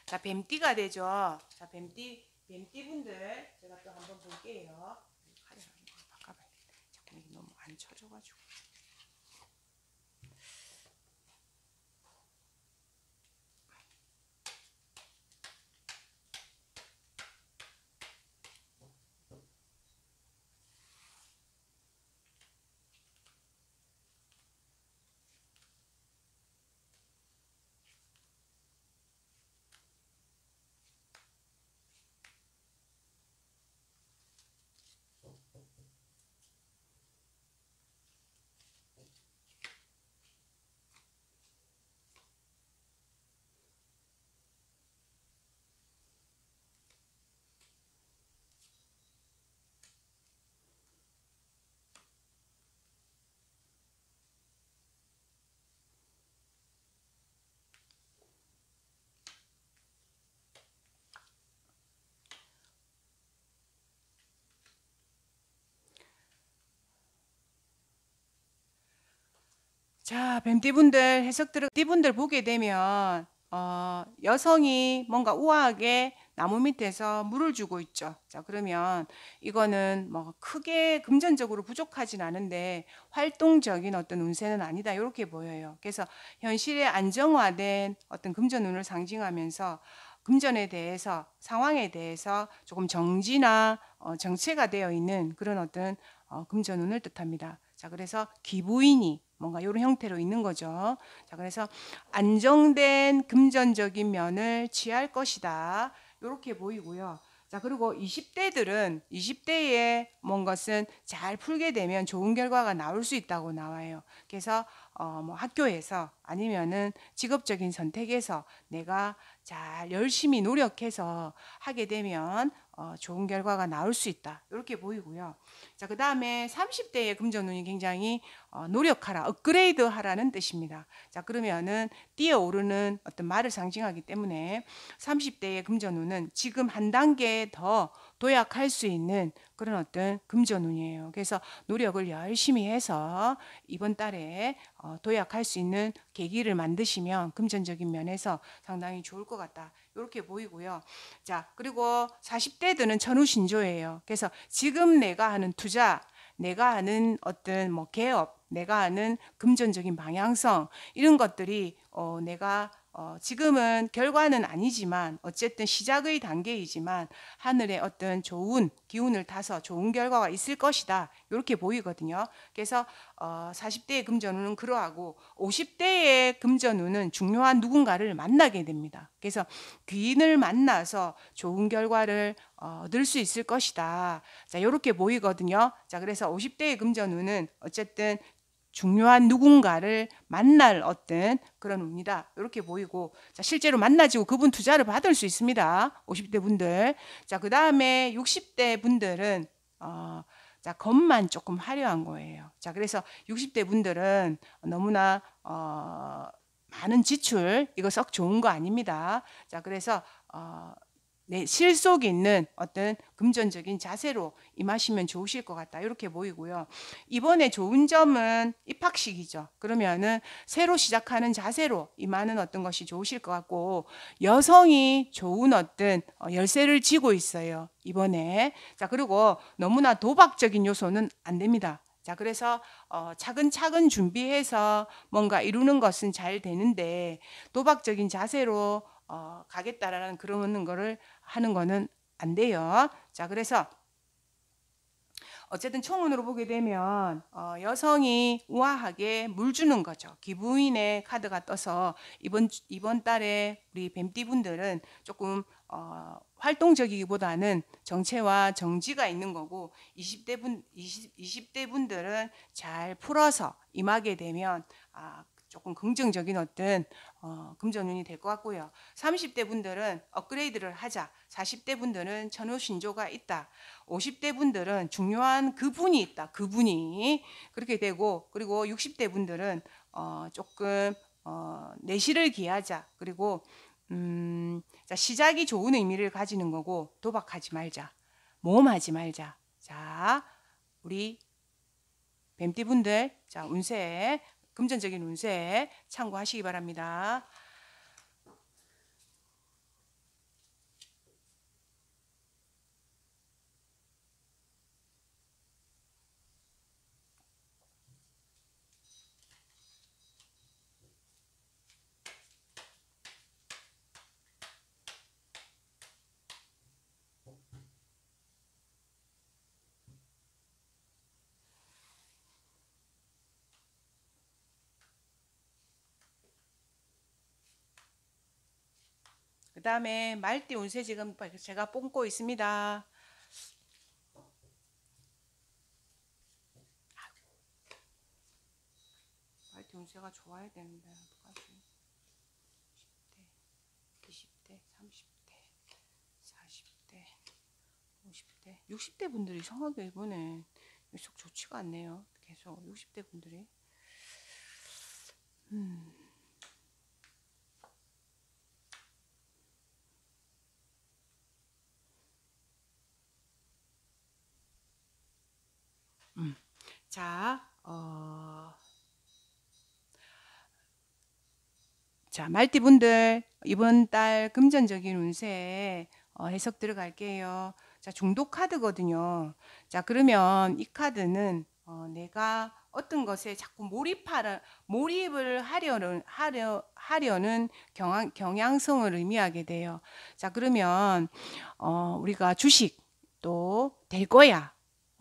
자, 뱀띠가 되죠. 자, 뱀띠 뱀띠분들 제가 또 한번 볼게요. 카메라 한번 바꿔봐야 돼. 자꾸 너무 안 쳐져가지고. 자, 뱀띠분들 해석들을 띠분들 보게 되면 어, 여성이 뭔가 우아하게 나무 밑에서 물을 주고 있죠. 자, 그러면 이거는 뭐 크게 금전적으로 부족하진 않은데 활동적인 어떤 운세는 아니다. 이렇게 보여요. 그래서 현실에 안정화된 어떤 금전 운을 상징하면서 금전에 대해서 상황에 대해서 조금 정지나 어, 정체가 되어 있는 그런 어떤 어, 금전 운을 뜻합니다. 자, 그래서 기부인이 뭔가 이런 형태로 있는 거죠. 자, 그래서 안정된 금전적인 면을 취할 것이다. 이렇게 보이고요. 자, 그리고 20대들은 20대에 뭔 것은 잘 풀게 되면 좋은 결과가 나올 수 있다고 나와요. 그래서 어, 뭐 학교에서 아니면은 직업적인 선택에서 내가 잘 열심히 노력해서 하게 되면 어, 좋은 결과가 나올 수 있다. 이렇게 보이고요. 자, 그 다음에 30대의 금전운이 굉장히 어, 노력하라, 업그레이드 하라는 뜻입니다. 자, 그러면은 뛰어오르는 어떤 말을 상징하기 때문에 30대의 금전운은 지금 한 단계 더 도약할 수 있는 그런 어떤 금전운이에요. 그래서 노력을 열심히 해서 이번 달에 어, 도약할 수 있는 계기를 만드시면 금전적인 면에서 상당히 좋을 것 같다. 이렇게 보이고요. 자, 그리고 40대들은 천우신조예요. 그래서 지금 내가 하는 투자, 내가 하는 어떤 뭐 개업, 내가 하는 금전적인 방향성 이런 것들이 어, 내가 어, 지금은 결과는 아니지만 어쨌든 시작의 단계이지만 하늘의 어떤 좋은 기운을 타서 좋은 결과가 있을 것이다. 이렇게 보이거든요. 그래서 어, 40대의 금전운은 그러하고 50대의 금전운은 중요한 누군가를 만나게 됩니다. 그래서 귀인을 만나서 좋은 결과를 어, 얻을 수 있을 것이다. 자, 이렇게 보이거든요. 자, 그래서 50대의 금전운은 어쨌든 중요한 누군가를 만날 어떤 그런 운이다. 이렇게 보이고 자, 실제로 만나지고 그분 투자를 받을 수 있습니다. 50대 분들. 자, 그다음에 60대 분들은 어, 자, 겉만 조금 화려한 거예요. 자, 그래서 60대 분들은 너무나 어, 많은 지출 이거 썩 좋은 거 아닙니다. 자, 그래서 어, 내 실속 있는 어떤 금전적인 자세로 임하시면 좋으실 것 같다. 이렇게 보이고요. 이번에 좋은 점은 입학식이죠. 그러면은 새로 시작하는 자세로 임하는 어떤 것이 좋으실 것 같고 여성이 좋은 어떤 어, 열쇠를 쥐고 있어요. 이번에. 자, 그리고 너무나 도박적인 요소는 안 됩니다. 자, 그래서 어, 차근차근 준비해서 뭔가 이루는 것은 잘 되는데 도박적인 자세로 어, 가겠다라는 그런 거를 하는 거는 안 돼요. 자, 그래서 어쨌든 총운으로 보게 되면 어, 여성이 우아하게 물 주는 거죠. 기부인의 카드가 떠서 이번 이번 달에 우리 뱀띠 분들은 조금 어, 활동적이기보다는 정체와 정지가 있는 거고 20대 분 20, 20대 분들은 잘 풀어서 임하게 되면 아, 조금 긍정적인 어떤 어, 금전운이 될 것 같고요. 30대 분들은 업그레이드를 하자. 40대 분들은 천우신조가 있다. 50대 분들은 중요한 그분이 있다. 그분이 그렇게 되고 그리고 60대 분들은 어, 조금 어, 내실을 기하자. 그리고 음, 자, 시작이 좋은 의미를 가지는 거고 도박하지 말자. 모험하지 말자. 자, 우리 뱀띠분들 자 운세 금전적인 운세 참고하시기 바랍니다. 다음에 말띠 운세 지금 제가 뽑고 있습니다. 말띠 운세가 좋아야 되는데 어떡하지? 10대, 20대, 30대, 40대, 50대, 60대 분들이 성하게 이번에 속 좋지가 않네요. 계속 60대 분들이. 음. 음. 자, 어, 자, 말띠분들 이번 달 금전적인 운세 어, 해석 들어갈게요. 자, 중독 카드거든요. 자, 그러면 이 카드는 어, 내가 어떤 것에 자꾸 몰입하려, 몰입을 하려는, 하려, 하려는 경향, 경향성을 의미하게 돼요. 자, 그러면, 어, 우리가 주식, 또, 될 거야.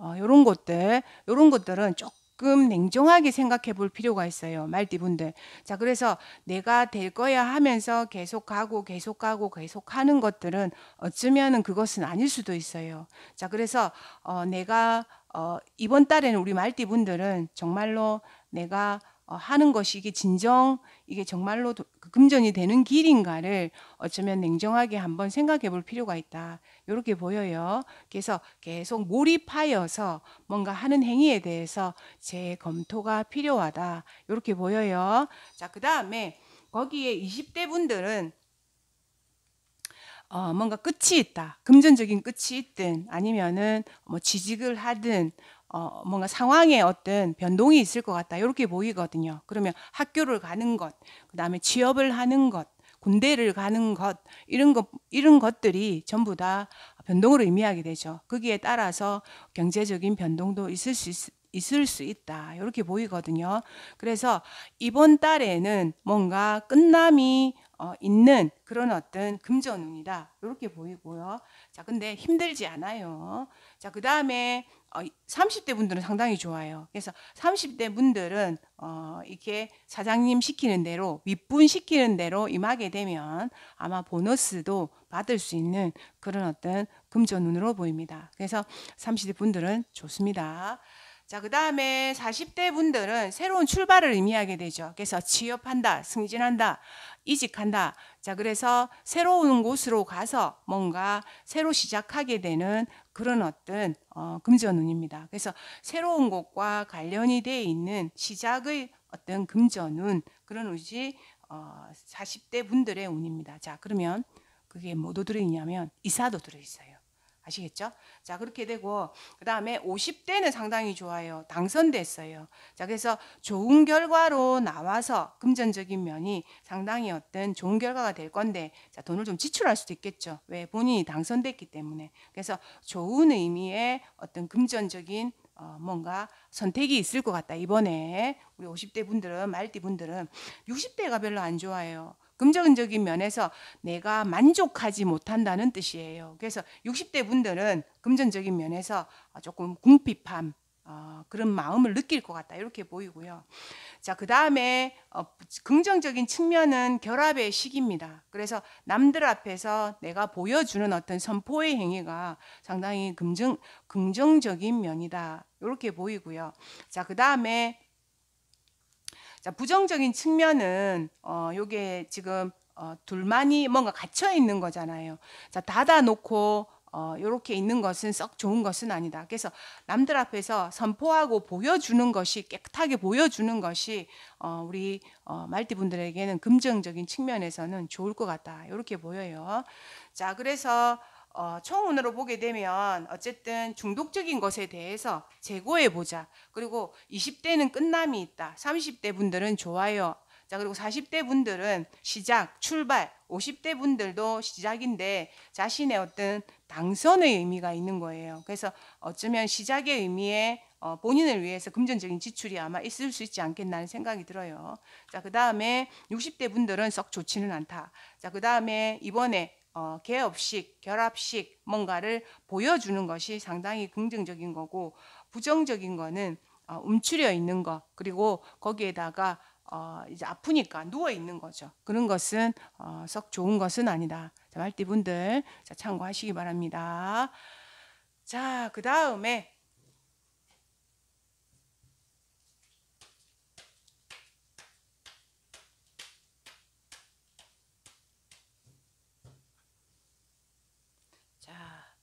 어, 요런 것들, 요런 것들은 조금 냉정하게 생각해 볼 필요가 있어요. 말띠분들. 자, 그래서 내가 될 거야 하면서 계속 가고, 계속 가고, 계속 하는 것들은 어쩌면은 그것은 아닐 수도 있어요. 자, 그래서, 어, 내가 어, 이번 달에는 우리 말띠분들은 정말로 내가 어, 하는 것이 이게 진정 이게 정말로 도, 그 금전이 되는 길인가를 어쩌면 냉정하게 한번 생각해 볼 필요가 있다. 이렇게 보여요. 그래서 계속 몰입하여서 뭔가 하는 행위에 대해서 재검토가 필요하다. 이렇게 보여요. 자, 그 다음에 거기에 20대 분들은 어, 뭔가 끝이 있다. 금전적인 끝이 있든 아니면은 뭐 취직을 하든 어, 뭔가 상황에 어떤 변동이 있을 것 같다. 이렇게 보이거든요. 그러면 학교를 가는 것, 그 다음에 취업을 하는 것, 군대를 가는 것, 이런 것, 이런 것들이 전부 다 변동을 의미하게 되죠. 거기에 따라서 경제적인 변동도 있을 수 있, 있을 수 있다. 이렇게 보이거든요. 그래서 이번 달에는 뭔가 끝남이 어, 있는 그런 어떤 금전운이다. 이렇게 보이고요. 자, 근데 힘들지 않아요. 자, 그 다음에 어, 30대 분들은 상당히 좋아요. 그래서 30대 분들은 어, 이렇게 사장님 시키는 대로 윗분 시키는 대로 임하게 되면 아마 보너스도 받을 수 있는 그런 어떤 금전 운으로 보입니다. 그래서 30대 분들은 좋습니다. 자, 그 다음에 40대 분들은 새로운 출발을 의미하게 되죠. 그래서 취업한다, 승진한다, 이직한다. 자, 그래서 새로운 곳으로 가서 뭔가 새로 시작하게 되는 그런 어떤 어, 금전운입니다. 그래서 새로운 곳과 관련이 되어 있는 시작의 어떤 금전운 그런 운이 어, 40대 분들의 운입니다. 자, 그러면 그게 뭐도 들어있냐면 이사도 들어있어요. 아시겠죠? 자, 그렇게 되고, 그 다음에 50대는 상당히 좋아요. 당선됐어요. 자, 그래서 좋은 결과로 나와서 금전적인 면이 상당히 어떤 좋은 결과가 될 건데, 자, 돈을 좀 지출할 수도 있겠죠. 왜? 본인이 당선됐기 때문에. 그래서 좋은 의미의 어떤 금전적인 어, 뭔가 선택이 있을 것 같다. 이번에 우리 50대 분들은, 말띠 분들은 60대가 별로 안 좋아해요. 금전적인 면에서 내가 만족하지 못한다는 뜻이에요. 그래서 60대 분들은 금전적인 면에서 조금 궁핍함, 어, 그런 마음을 느낄 것 같다. 이렇게 보이고요. 자, 그 다음에 어, 긍정적인 측면은 결합의 시기입니다. 그래서 남들 앞에서 내가 보여주는 어떤 선포의 행위가 상당히 긍정, 긍정적인 면이다. 이렇게 보이고요. 자, 그 다음에 자, 부정적인 측면은 어 요게 지금 어 둘만이 뭔가 갇혀 있는 거잖아요. 자, 닫아 놓고 어, 요렇게 있는 것은 썩 좋은 것은 아니다. 그래서 남들 앞에서 선포하고 보여주는 것이 깨끗하게 보여주는 것이 어, 우리 어, 말띠 분들에게는 긍정적인 측면에서는 좋을 것 같다. 이렇게 보여요. 자, 그래서 어, 총운으로 보게 되면 어쨌든 중독적인 것에 대해서 재고해 보자. 그리고 20대는 끝남이 있다. 30대 분들은 좋아요. 자, 그리고 40대 분들은 시작, 출발, 50대 분들도 시작인데 자신의 어떤 당선의 의미가 있는 거예요. 그래서 어쩌면 시작의 의미에 어, 본인을 위해서 금전적인 지출이 아마 있을 수 있지 않겠나는 생각이 들어요. 자, 그 다음에 60대 분들은 썩 좋지는 않다. 자, 그 다음에 이번에 어, 개업식, 결합식 뭔가를 보여주는 것이 상당히 긍정적인 거고 부정적인 거는 어, 움츠려 있는 거 그리고 거기에다가 어, 이제 아프니까 누워 있는 거죠. 그런 것은 어, 썩 좋은 것은 아니다. 자, 말띠분들 자, 참고하시기 바랍니다. 자, 그 다음에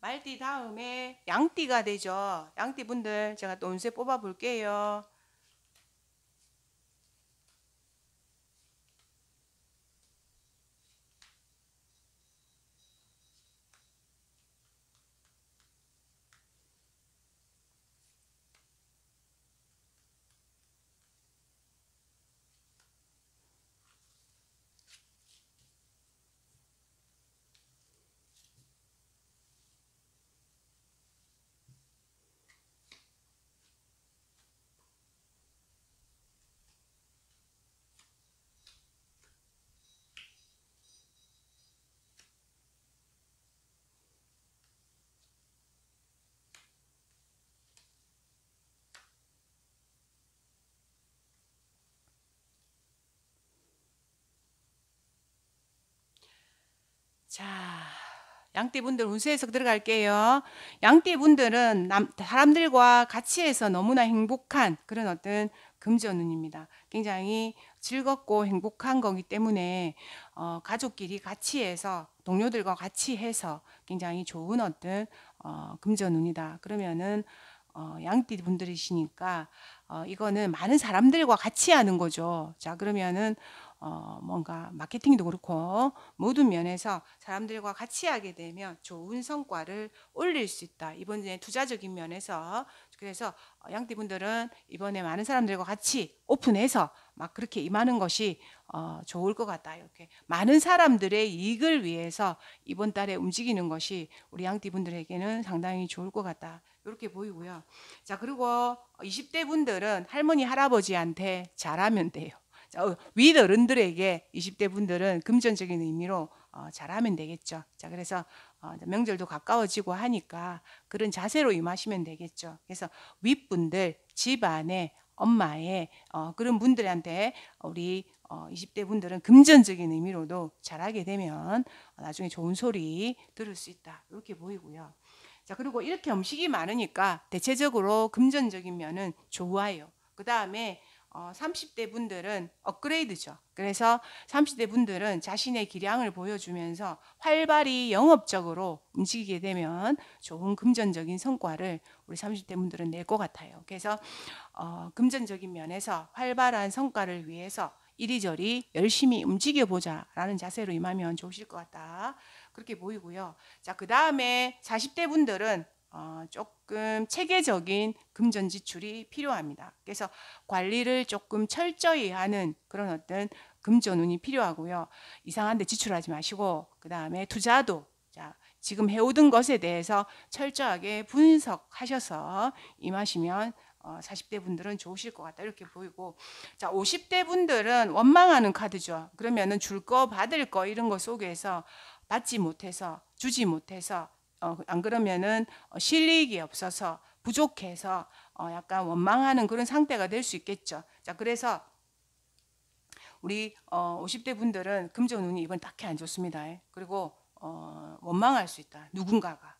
말띠 다음에 양띠가 되죠. 양띠 분들 제가 또 운세 뽑아 볼게요. 양띠 분들 운세 해석 들어갈게요. 양띠 분들은 남, 사람들과 같이 해서 너무나 행복한 그런 어떤 금전운입니다. 굉장히 즐겁고 행복한 거기 때문에 어, 가족끼리 같이 해서 동료들과 같이 해서 굉장히 좋은 어떤 어, 금전운이다. 그러면은 어, 양띠 분들이시니까 어, 이거는 많은 사람들과 같이 하는 거죠. 자 그러면은 어, 뭔가 마케팅도 그렇고 모든 면에서 사람들과 같이 하게 되면 좋은 성과를 올릴 수 있다. 이번에 투자적인 면에서 그래서 양띠 분들은 이번에 많은 사람들과 같이 오픈해서 막 그렇게 임하는 것이 어, 좋을 것 같다. 이렇게 많은 사람들의 이익을 위해서 이번 달에 움직이는 것이 우리 양띠 분들에게는 상당히 좋을 것 같다. 이렇게 보이고요. 자, 그리고 20대 분들은 할머니, 할아버지한테 잘하면 돼요. 자, 어, 윗 어른들에게 20대 분들은 금전적인 의미로 어, 잘하면 되겠죠. 자, 그래서 어, 명절도 가까워지고 하니까 그런 자세로 임하시면 되겠죠. 그래서 윗분들, 집안에 엄마의 어, 그런 분들한테 우리 어, 20대 분들은 금전적인 의미로도 잘하게 되면 나중에 좋은 소리 들을 수 있다. 이렇게 보이고요. 자, 그리고 이렇게 음식이 많으니까 대체적으로 금전적인 면은 좋아요. 그 다음에 어, 30대 분들은 업그레이드죠. 그래서 30대 분들은 자신의 기량을 보여주면서 활발히 영업적으로 움직이게 되면 좋은 금전적인 성과를 우리 30대 분들은 낼 것 같아요. 그래서 어, 금전적인 면에서 활발한 성과를 위해서 이리저리 열심히 움직여 보자라는 자세로 임하면 좋으실 것 같다. 그렇게 보이고요. 자, 그 다음에 40대 분들은 어, 조금 체계적인 금전 지출이 필요합니다. 그래서 관리를 조금 철저히 하는 그런 어떤 금전운이 필요하고요. 이상한데 지출하지 마시고 그 다음에 투자도 자 지금 해오던 것에 대해서 철저하게 분석하셔서 임하시면 어, 40대 분들은 좋으실 것 같다 이렇게 보이고 자 50대 분들은 원망하는 카드죠. 그러면은 줄 거 받을 거 이런 거 속에서 받지 못해서 주지 못해서 어, 안 그러면은 어, 실익이 없어서 부족해서 어, 약간 원망하는 그런 상태가 될 수 있겠죠. 자, 그래서 우리 어, 50대 분들은 금전 운이 이번 딱히 안 좋습니다. 그리고 어, 원망할 수 있다. 누군가가.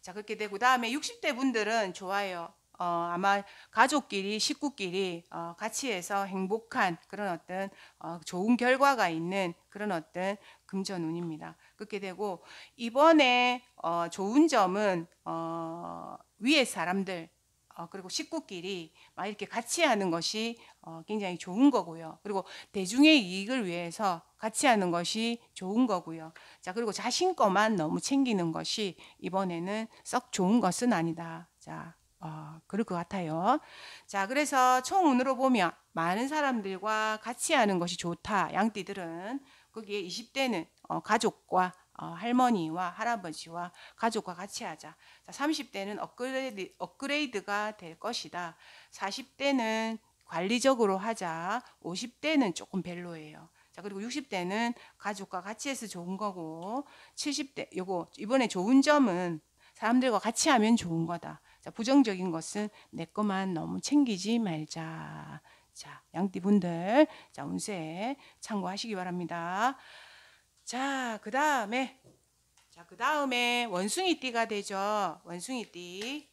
자, 그렇게 되고 다음에 60대 분들은 좋아요. 어, 아마 가족끼리 식구끼리 어, 같이 해서 행복한 그런 어떤 어, 좋은 결과가 있는 그런 어떤 금전운입니다. 그렇게 되고 이번에 어, 좋은 점은 어, 위에 사람들 어, 그리고 식구끼리 막 이렇게 같이 하는 것이 어, 굉장히 좋은 거고요. 그리고 대중의 이익을 위해서 같이 하는 것이 좋은 거고요. 자 그리고 자신 거만 너무 챙기는 것이 이번에는 썩 좋은 것은 아니다. 자 어, 그럴 것 같아요. 자, 그래서 총운으로 보면 많은 사람들과 같이 하는 것이 좋다. 양띠들은 거기에 20대는 어, 가족과 어, 할머니와 할아버지와 가족과 같이 하자. 자, 30대는 업그레이드, 업그레이드가 될 것이다. 40대는 관리적으로 하자. 50대는 조금 별로예요. 자, 그리고 60대는 가족과 같이 해서 좋은 거고, 70대, 요거, 이번에 좋은 점은 사람들과 같이 하면 좋은 거다. 자, 부정적인 것은 내 것만 너무 챙기지 말자. 자, 양띠분들, 자, 운세 참고하시기 바랍니다. 자, 그 다음에, 자, 그 다음에 원숭이띠가 되죠. 원숭이띠.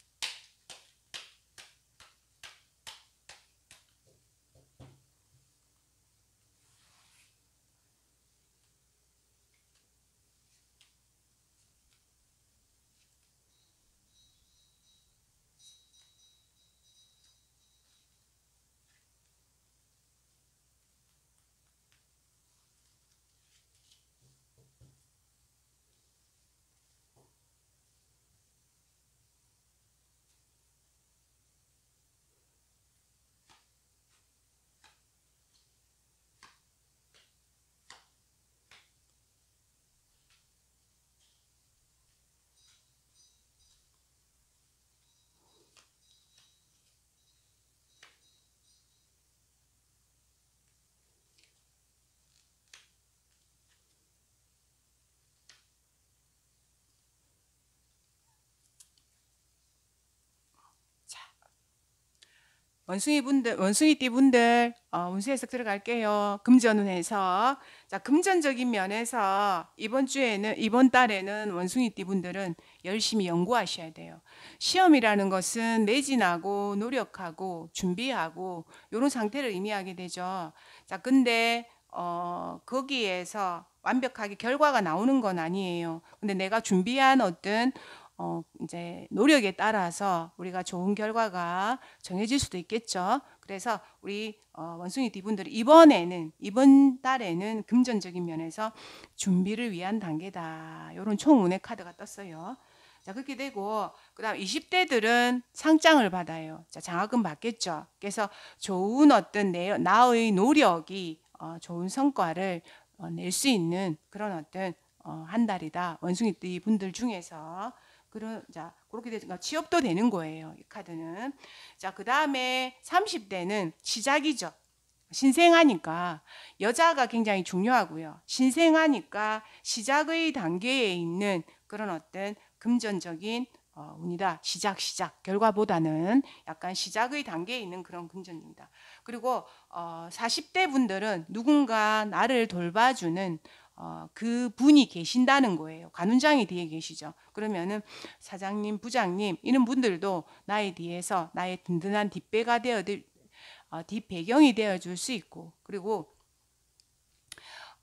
원숭이 분들, 원숭이띠 분들, 어, 해석 들어갈게요. 금전운 해석. 자, 금전적인 면에서 이번 주에는 이번 달에는 원숭이띠 분들은 열심히 연구하셔야 돼요. 시험이라는 것은 매진하고 노력하고 준비하고 이런 상태를 의미하게 되죠. 자, 근데 어, 거기에서 완벽하게 결과가 나오는 건 아니에요. 근데 내가 준비한 어떤 어, 이제 노력에 따라서 우리가 좋은 결과가 정해질 수도 있겠죠. 그래서 우리 어, 원숭이 디분들이 이번에는 이번 달에는 금전적인 면에서 준비를 위한 단계다. 이런 총운의 카드가 떴어요. 자 그렇게 되고 그다음 20대들은 상장을 받아요. 자 장학금 받겠죠. 그래서 좋은 어떤 내 나의 노력이 어, 좋은 성과를 어, 낼 수 있는 그런 어떤 어, 한 달이다. 원숭이띠 분들 중에서 그런 자 그렇게 되니까 취업도 되는 거예요. 이 카드는 자 그 다음에 30대는 시작이죠. 신생하니까 여자가 굉장히 중요하고요. 신생하니까 시작의 단계에 있는 그런 어떤 금전적인 어, 운이다. 시작 시작 결과보다는 약간 시작의 단계에 있는 그런 금전입니다. 그리고 어, 40대 분들은 누군가 나를 돌봐주는 어, 그 분이 계신다는 거예요. 관훈장이 뒤에 계시죠. 그러면은 사장님, 부장님 이런 분들도 나에 뒤에서 나의 든든한 뒷배가 되어 어, 뒷배경이 되어 줄 수 있고 그리고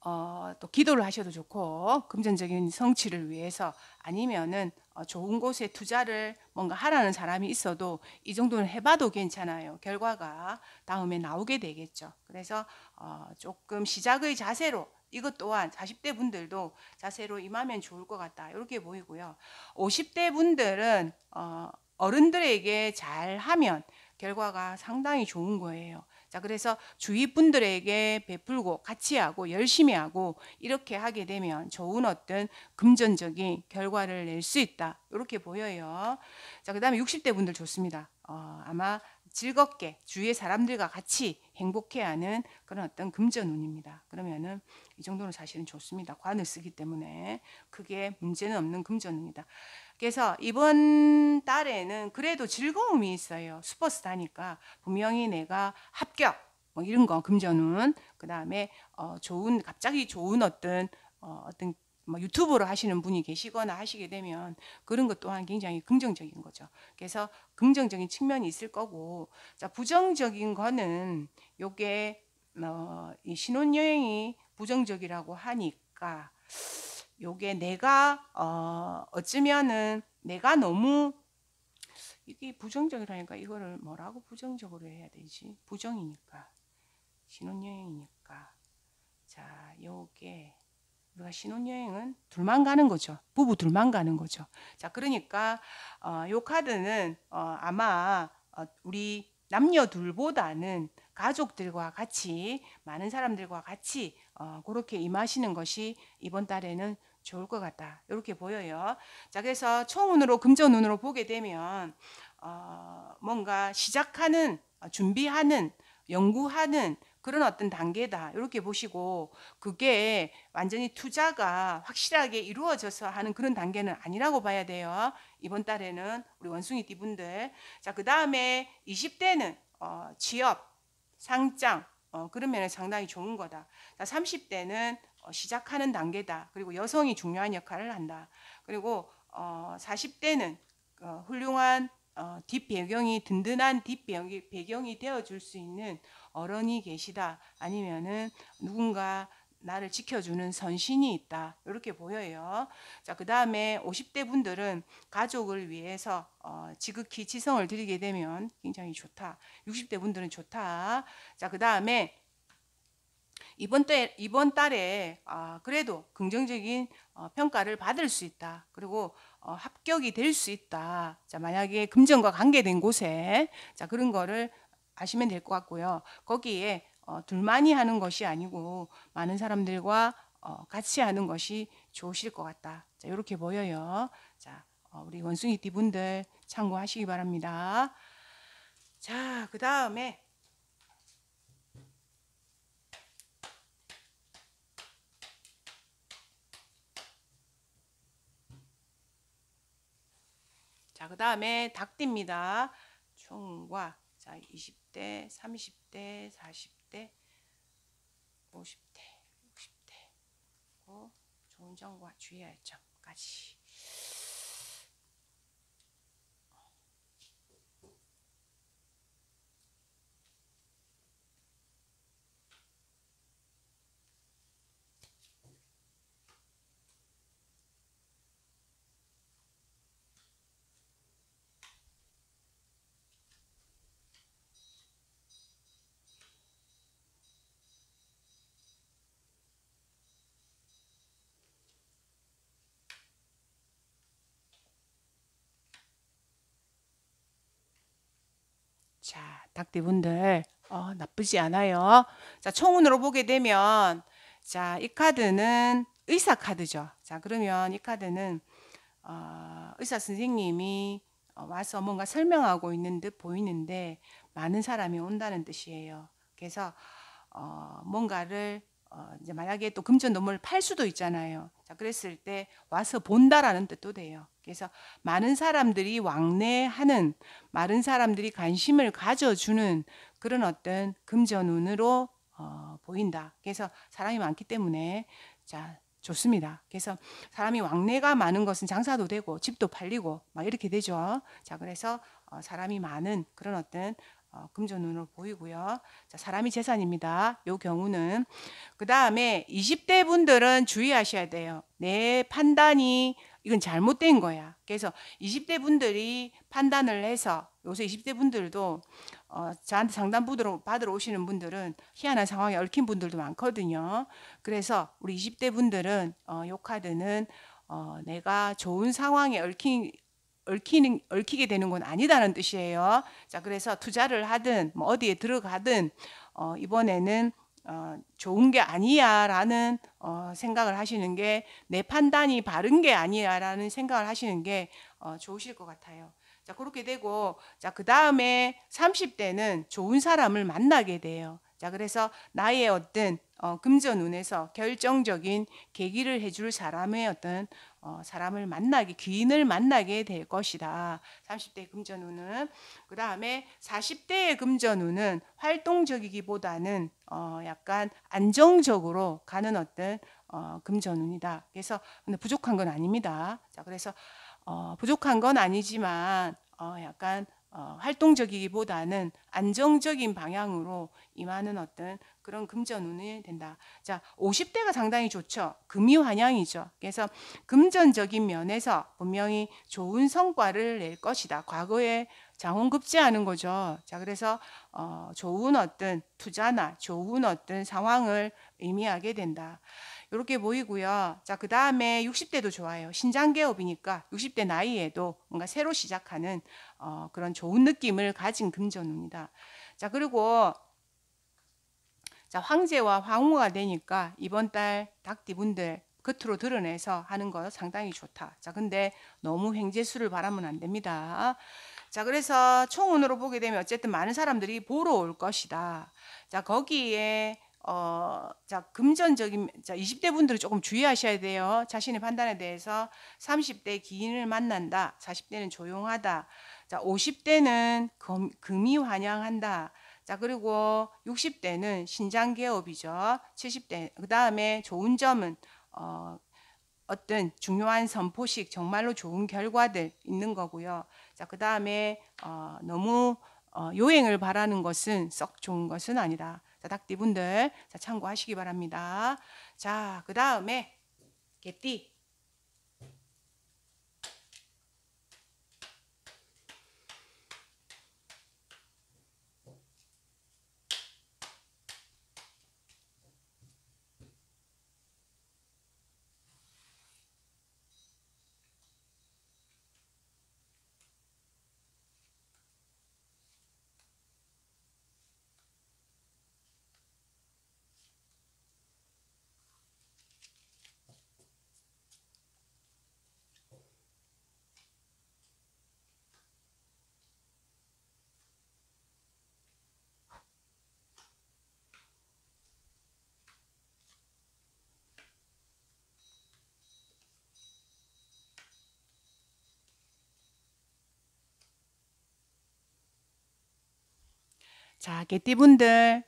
어, 또 기도를 하셔도 좋고 금전적인 성취를 위해서 아니면은 어, 좋은 곳에 투자를 뭔가 하라는 사람이 있어도 이 정도는 해봐도 괜찮아요. 결과가 다음에 나오게 되겠죠. 그래서 어, 조금 시작의 자세로 이것 또한 40대 분들도 자세로 임하면 좋을 것 같다. 이렇게 보이고요. 50대 분들은 어, 어른들에게 잘 하면 결과가 상당히 좋은 거예요. 자, 그래서 주위 분들에게 베풀고 같이 하고 열심히 하고 이렇게 하게 되면 좋은 어떤 금전적인 결과를 낼 수 있다. 이렇게 보여요. 자, 그 다음에 60대 분들 좋습니다. 어, 아마 즐겁게 주위의 사람들과 같이 행복해하는 그런 어떤 금전운입니다. 그러면은 이 정도는 사실은 좋습니다. 관을 쓰기 때문에 크게 문제는 없는 금전운이다. 그래서 이번 달에는 그래도 즐거움이 있어요. 슈퍼스타니까 분명히 내가 합격 뭐 이런 거 금전운 그 다음에 어 좋은 갑자기 좋은 어떤 어 어떤 뭐 유튜브를 하시는 분이 계시거나 하시게 되면 그런 것 또한 굉장히 긍정적인 거죠. 그래서 긍정적인 측면이 있을 거고, 자 부정적인 거는 요게 어, 이 신혼여행이 부정적이라고 하니까 요게 내가 어, 어쩌면은 내가 너무 이게 부정적이라니까 이거를 뭐라고 부정적으로 해야 되지? 부정이니까 신혼여행이니까 자 요게 우리가 신혼여행은 둘만 가는 거죠. 부부 둘만 가는 거죠. 자, 그러니까 어, 요 카드는 어, 아마 어, 우리 남녀 둘보다는 가족들과 같이 많은 사람들과 같이 어, 그렇게 임하시는 것이 이번 달에는 좋을 것 같다. 이렇게 보여요. 자, 그래서 총운으로 금전운으로 보게 되면 어, 뭔가 시작하는 어, 준비하는 연구하는 그런 어떤 단계다. 이렇게 보시고 그게 완전히 투자가 확실하게 이루어져서 하는 그런 단계는 아니라고 봐야 돼요. 이번 달에는 우리 원숭이 띠 분들. 자, 그 다음에 20대는 어, 취업, 상장, 어, 그런 면에 상당히 좋은 거다. 자, 30대는 어, 시작하는 단계다. 그리고 여성이 중요한 역할을 한다. 그리고 어, 40대는 어, 훌륭한 어, 뒷배경이 든든한 뒷배경이 배경이 되어줄 수 있는 어른이 계시다 아니면은 누군가 나를 지켜주는 선신이 있다 이렇게 보여요. 자, 그 다음에 50대 분들은 가족을 위해서 어, 지극히 지성을 드리게 되면 굉장히 좋다. 60대 분들은 좋다. 자, 그 다음에 이번 달 이번 달에 아, 그래도 긍정적인 어, 평가를 받을 수 있다. 그리고 어, 합격이 될 수 있다. 자, 만약에 금전과 관계된 곳에 자 그런 거를 아시면 될 것 같고요. 거기에 어, 둘만이 하는 것이 아니고 많은 사람들과 어, 같이 하는 것이 좋으실 것 같다. 자, 이렇게 보여요. 자, 어, 우리 원숭이 띠 분들 참고하시기 바랍니다. 자, 그 다음에 자, 그 다음에 닭띠입니다. 총과 자, 20대, 30대, 40대, 50대, 50대, 60대. 고 좋은 점과 주의해야 할 점까지. 자, 닭띠분들 어, 나쁘지 않아요. 자, 총운으로 보게 되면 자, 이 카드는 의사 카드죠. 자, 그러면 이 카드는 어, 의사 선생님이 어, 와서 뭔가 설명하고 있는 듯 보이는데 많은 사람이 온다는 뜻이에요. 그래서 어, 뭔가를 어, 이제 만약에 또 금전 노무를 팔 수도 있잖아요. 자, 그랬을 때 와서 본다라는 뜻도 돼요. 그래서 많은 사람들이 왕래하는, 많은 사람들이 관심을 가져주는 그런 어떤 금전운으로 어, 보인다. 그래서 사람이 많기 때문에 자 좋습니다. 그래서 사람이 왕래가 많은 것은 장사도 되고 집도 팔리고 막 이렇게 되죠. 자 그래서 어, 사람이 많은 그런 어떤 어, 금전운으로 보이고요. 자, 사람이 재산입니다. 요 경우는 그 다음에 20대 분들은 주의하셔야 돼요. 내 판단이 이건 잘못된 거야. 그래서 20대 분들이 판단을 해서 요새 20대 분들도 어, 저한테 상담 받으러, 오시는 분들은 희한한 상황에 얽힌 분들도 많거든요. 그래서 우리 20대 분들은 어, 요 카드는 어, 내가 좋은 상황에 얽힌 얽히는 얽히게 되는 건 아니다는 뜻이에요. 자, 그래서 투자를 하든 뭐 어디에 들어가든 어, 이번에는 어, 좋은 게 아니야라는 어, 생각을 하시는 게 내 판단이 바른 게 아니야라는 생각을 하시는 게 어, 좋으실 것 같아요. 자, 그렇게 되고 자, 그다음에 30대는 좋은 사람을 만나게 돼요. 자, 그래서 나의 어떤 어, 금전 운에서 결정적인 계기를 해줄 사람의 어떤 어, 사람을 만나게 귀인을 만나게 될 것이다. 30대 금전운은 그 다음에 40대의 금전운은 활동적이기보다는 어, 약간 안정적으로 가는 어떤 어, 금전운이다. 그래서 근데 부족한 건 아닙니다. 자 그래서 어, 부족한 건 아니지만 어, 약간 어, 활동적이기보다는 안정적인 방향으로 임하는 어떤 그런 금전운이 된다. 자, 50대가 상당히 좋죠. 금이 환영이죠. 그래서 금전적인 면에서 분명히 좋은 성과를 낼 것이다. 과거에 장원급제하는 거죠. 자, 그래서 어, 좋은 어떤 투자나 좋은 어떤 상황을 의미하게 된다. 이렇게 보이고요. 자, 그 다음에 60대도 좋아요. 신장개업이니까 60대 나이에도 뭔가 새로 시작하는 어, 그런 좋은 느낌을 가진 금전운이다. 자, 그리고 자, 황제와 황후가 되니까 이번 달 닭띠분들 겉으로 드러내서 하는 거 상당히 좋다. 자, 근데 너무 횡재수를 바라면 안 됩니다. 자, 그래서 총운으로 보게 되면 어쨌든 많은 사람들이 보러 올 것이다. 자, 거기에 어, 자, 금전적인, 자, 20대 분들은 조금 주의하셔야 돼요. 자신의 판단에 대해서 30대 기인을 만난다. 40대는 조용하다. 자, 50대는 금, 금이 환영한다. 자, 그리고 60대는 신장 개업이죠. 70대. 그 다음에 좋은 점은, 어, 어떤 중요한 선포식, 정말로 좋은 결과들 있는 거고요. 자, 그 다음에, 어, 너무, 어, 요행을 바라는 것은 썩 좋은 것은 아니다. 자, 닭띠분들 자, 참고하시기 바랍니다. 자, 그 다음에 개띠. 자, 개띠분들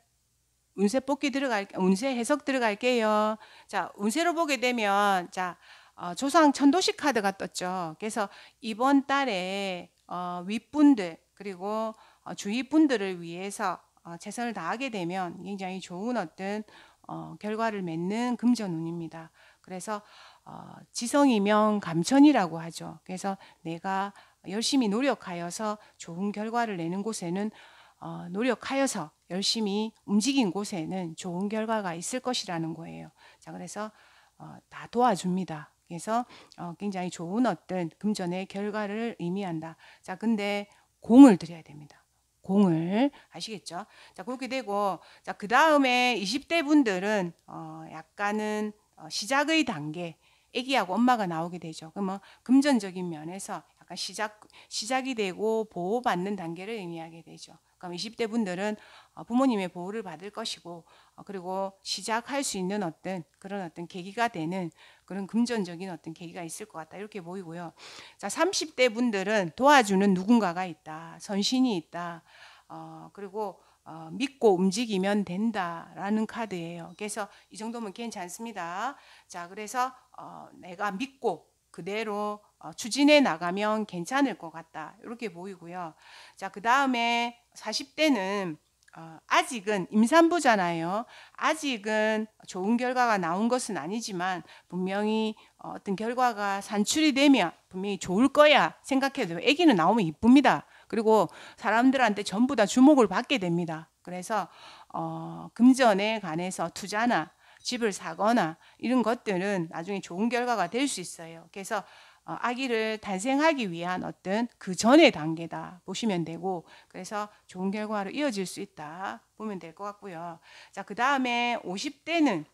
운세 뽑기 들어갈 운세 해석 들어갈게요. 자, 운세로 보게 되면 자, 어, 조상 천도식 카드가 떴죠. 그래서 이번 달에 어, 윗분들 그리고 어, 주위 분들을 위해서 어, 최선을 다하게 되면 굉장히 좋은 어떤 어, 결과를 맺는 금전운입니다. 그래서 어, 지성이면 감천이라고 하죠. 그래서 내가 열심히 노력하여서 좋은 결과를 내는 곳에는 어, 노력하여서 열심히 움직인 곳에는 좋은 결과가 있을 것이라는 거예요. 자, 그래서 어, 다 도와줍니다. 그래서 어, 굉장히 좋은 어떤 금전의 결과를 의미한다. 자, 근데 공을 들여야 됩니다. 공을 아시겠죠? 자, 그렇게 되고 자, 그 다음에 20대 분들은 어, 약간은 어, 시작의 단계 아기하고 엄마가 나오게 되죠. 그러면 금전적인 면에서 약간 시작 시작이 되고 보호받는 단계를 의미하게 되죠. 그럼 20대 분들은 어, 부모님의 보호를 받을 것이고 어, 그리고 시작할 수 있는 어떤 그런 어떤 계기가 되는 그런 금전적인 어떤 계기가 있을 것 같다 이렇게 보이고요. 자 30대 분들은 도와주는 누군가가 있다, 선신이 있다. 어, 그리고 어, 믿고 움직이면 된다라는 카드예요. 그래서 이 정도면 괜찮습니다. 자, 그래서 어, 내가 믿고 그대로 어, 추진해 나가면 괜찮을 것 같다. 이렇게 보이고요. 자, 그 다음에 40대는 어, 아직은 임산부잖아요. 아직은 좋은 결과가 나온 것은 아니지만 분명히 어, 어떤 결과가 산출이 되면 분명히 좋을 거야 생각해도 아기는 나오면 이쁩니다. 그리고 사람들한테 전부 다 주목을 받게 됩니다. 그래서 어, 금전에 관해서 투자나 집을 사거나 이런 것들은 나중에 좋은 결과가 될 수 있어요. 그래서 어, 아기를 탄생하기 위한 어떤 그 전의 단계다 보시면 되고 그래서 좋은 결과로 이어질 수 있다 보면 될 것 같고요. 자, 그 다음에 50대는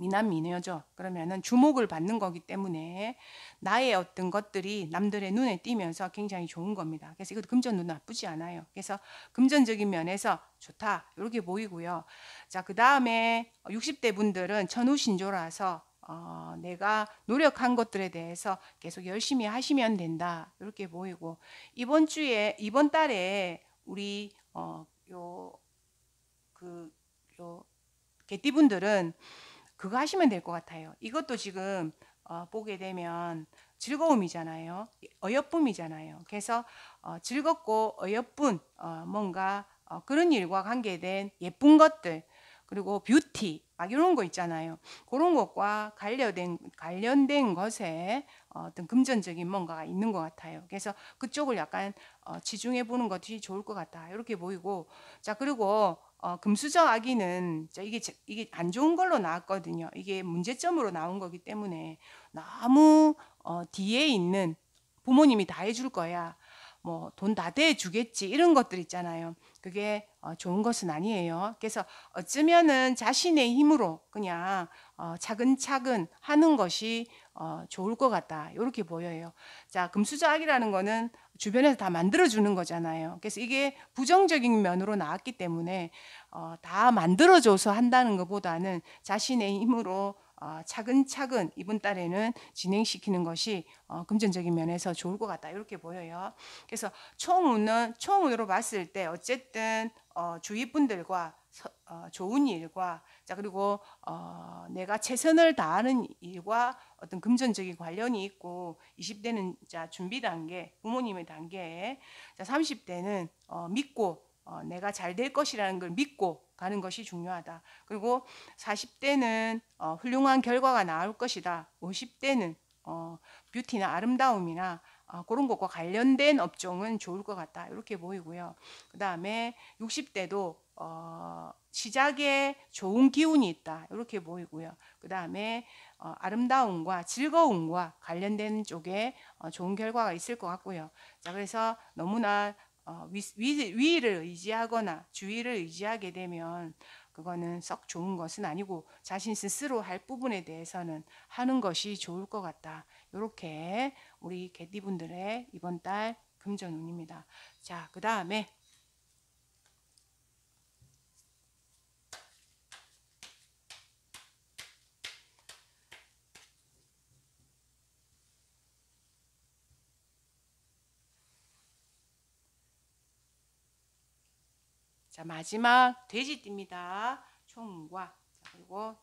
미남 미녀죠. 그러면은 주목을 받는 거기 때문에 나의 어떤 것들이 남들의 눈에 띄면서 굉장히 좋은 겁니다. 그래서 이것도 금전도 나쁘지 않아요. 그래서 금전적인 면에서 좋다. 이렇게 보이고요. 자, 그 다음에 60대 분들은 천우신조라서 어, 내가 노력한 것들에 대해서 계속 열심히 하시면 된다. 이렇게 보이고 이번 주에 이번 달에 우리 어, 요그요 개띠분들은 그거 하시면 될 것 같아요. 이것도 지금 어, 보게 되면 즐거움이잖아요. 어여쁨이잖아요. 그래서 어, 즐겁고 어여쁜 어, 뭔가 어, 그런 일과 관계된 예쁜 것들 그리고 뷰티 막 이런 거 있잖아요. 그런 것과 관련된 관련된 것에 어떤 금전적인 뭔가가 있는 것 같아요. 그래서 그쪽을 약간 어, 치중해 보는 것이 좋을 것 같다. 이렇게 보이고 자 그리고 어, 금수저 아기는 이게 이게 안 좋은 걸로 나왔거든요. 이게 문제점으로 나온 거기 때문에 너무 어, 뒤에 있는 부모님이 다 해줄 거야. 뭐 돈 다 대주겠지 이런 것들 있잖아요. 그게 어, 좋은 것은 아니에요. 그래서 어쩌면은 자신의 힘으로 그냥 어, 차근차근 하는 것이 어, 좋을 것 같다. 이렇게 보여요. 자, 금수저악이라는 거는 주변에서 다 만들어주는 거잖아요. 그래서 이게 부정적인 면으로 나왔기 때문에 어, 다 만들어줘서 한다는 것보다는 자신의 힘으로 어, 차근차근 이번 달에는 진행시키는 것이 어, 금전적인 면에서 좋을 것 같다 이렇게 보여요. 그래서 총운은 총운으로 봤을 때 어쨌든 어, 주위 분들과 어, 좋은 일과 자 그리고 어, 내가 최선을 다하는 일과 어떤 금전적인 관련이 있고 20대는 자 준비 단계 부모님의 단계에 자 30대는 어, 믿고 어, 내가 잘 될 것이라는 걸 믿고 가는 것이 중요하다. 그리고 40대는 어, 훌륭한 결과가 나올 것이다. 50대는 어, 뷰티나 아름다움이나 어, 그런 것과 관련된 업종은 좋을 것 같다. 이렇게 보이고요. 그 다음에 60대도 어, 시작에 좋은 기운이 있다. 이렇게 보이고요. 그 다음에 어, 아름다움과 즐거움과 관련된 쪽에 어, 좋은 결과가 있을 것 같고요. 자, 그래서 너무나 어, 위, 위, 위를 의지하거나 주위를 의지하게 되면 그거는 썩 좋은 것은 아니고 자신 스스로 할 부분에 대해서는 하는 것이 좋을 것 같다. 이렇게 우리 개띠분들의 이번 달 금전운입니다. 자, 그 다음에 자, 마지막 돼지띠입니다. 총과 자, 그리고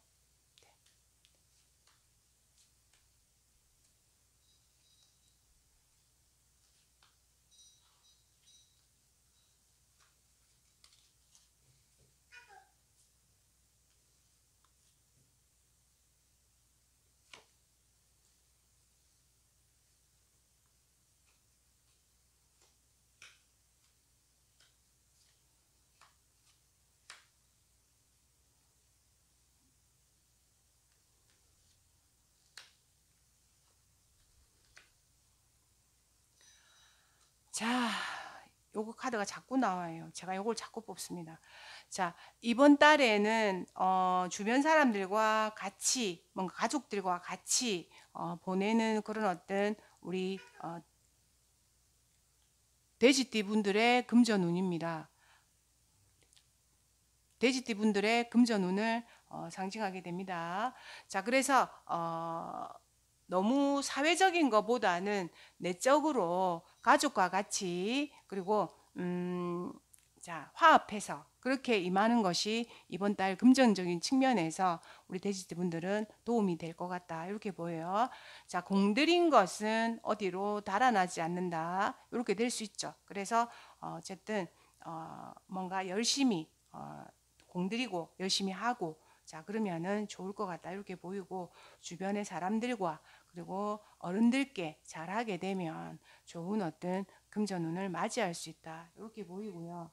자, 요거 카드가 자꾸 나와요. 제가 요걸 자꾸 뽑습니다. 자, 이번 달에는 어, 주변 사람들과 같이 뭔가 가족들과 같이 어, 보내는 그런 어떤 우리 어, 돼지띠 분들의 금전운입니다. 돼지띠 분들의 금전운을 어, 상징하게 됩니다. 자, 그래서 어, 너무 사회적인 것보다는 내적으로 가족과 같이 그리고 음, 자 화합해서 그렇게 임하는 것이 이번 달 금전적인 측면에서 우리 돼지띠 분들은 도움이 될 것 같다 이렇게 보여요. 자 공들인 것은 어디로 달아나지 않는다 이렇게 될 수 있죠. 그래서 어, 어쨌든 어, 뭔가 열심히 어, 공들이고 열심히 하고 자 그러면은 좋을 것 같다 이렇게 보이고 주변의 사람들과 그리고 어른들께 잘하게 되면 좋은 어떤 금전운을 맞이할 수 있다 이렇게 보이고요.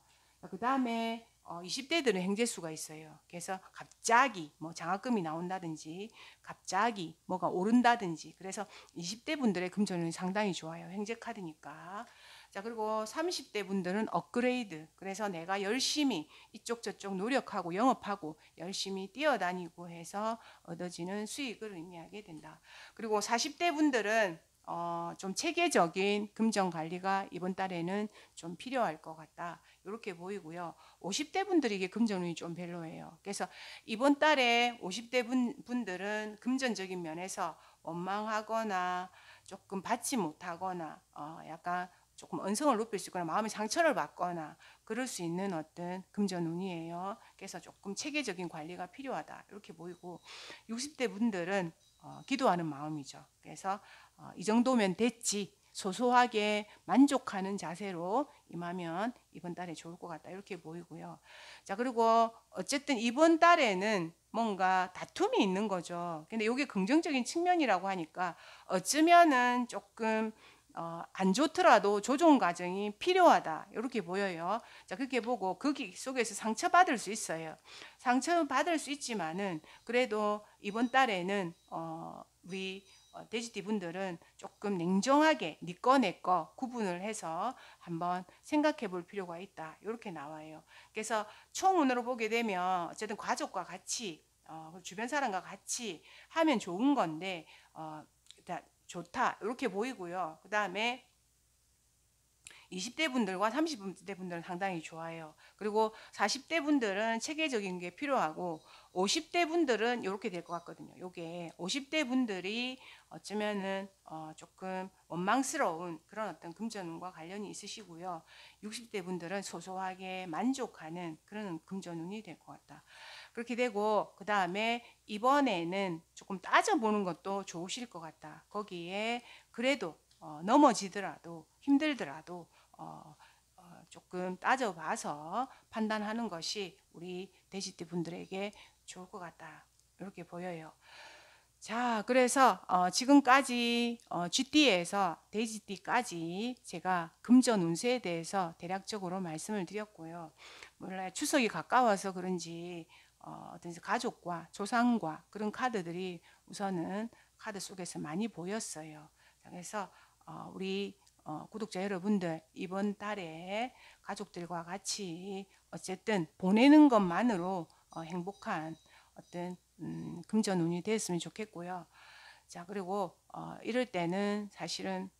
그 다음에 어, 20대들은 행재수가 있어요. 그래서 갑자기 뭐 장학금이 나온다든지 갑자기 뭐가 오른다든지 그래서 20대 분들의 금전운이 상당히 좋아요. 행재 카드니까. 자, 그리고 30대 분들은 업그레이드. 그래서 내가 열심히 이쪽 저쪽 노력하고 영업하고 열심히 뛰어다니고 해서 얻어지는 수익을 의미하게 된다. 그리고 40대 분들은 어, 좀 체계적인 금전 관리가 이번 달에는 좀 필요할 것 같다. 이렇게 보이고요. 50대 분들에게 금전운이 좀 별로예요. 그래서 이번 달에 50대 분, 분들은 금전적인 면에서 원망하거나 조금 받지 못하거나 어, 약간 조금 언성을 높일 수 있거나 마음의 상처를 받거나 그럴 수 있는 어떤 금전운이에요. 그래서 조금 체계적인 관리가 필요하다 이렇게 보이고 60대 분들은 어, 기도하는 마음이죠. 그래서 어, 이 정도면 됐지 소소하게 만족하는 자세로 임하면 이번 달에 좋을 것 같다 이렇게 보이고요. 자 그리고 어쨌든 이번 달에는 뭔가 다툼이 있는 거죠. 근데 이게 긍정적인 측면이라고 하니까 어쩌면은 조금 어, 안 좋더라도 조정 과정이 필요하다 이렇게 보여요. 자 그렇게 보고 거기 속에서 상처 받을 수 있어요. 상처 받을 수 있지만은 그래도 이번 달에는 어, 우리 어, 돼지띠 분들은 조금 냉정하게 니꺼 네 내꺼 구분을 해서 한번 생각해 볼 필요가 있다 이렇게 나와요. 그래서 총운으로 보게 되면 어쨌든 가족과 같이 어, 주변 사람과 같이 하면 좋은 건데 어, 좋다 이렇게 보이고요. 그 다음에 20대 분들과 30대 분들은 상당히 좋아요. 그리고 40대 분들은 체계적인 게 필요하고 50대 분들은 이렇게 될 것 같거든요. 요게 50대 분들이 어쩌면은 어 조금 원망스러운 그런 어떤 금전운과 관련이 있으시고요. 60대 분들은 소소하게 만족하는 그런 금전운이 될 것 같다. 그렇게 되고 그 다음에 이번에는 조금 따져보는 것도 좋으실 것 같다. 거기에 그래도 어, 넘어지더라도 힘들더라도 어, 어, 조금 따져봐서 판단하는 것이 우리 돼지띠 분들에게 좋을 것 같다. 이렇게 보여요. 자, 그래서 어, 지금까지 어, 쥐띠에서 돼지띠까지 제가 금전 운세에 대해서 대략적으로 말씀을 드렸고요. 몰라요. 추석이 가까워서 그런지 어, 어떤 가족과 조상과 그런 카드들이 우선은 카드 속에서 많이 보였어요. 그래서 어, 우리 어, 구독자 여러분들 이번 달에 가족들과 같이 어쨌든 보내는 것만으로 어, 행복한 어떤 음, 금전운이 됐으면 좋겠고요. 자 그리고 어, 이럴 때는 사실은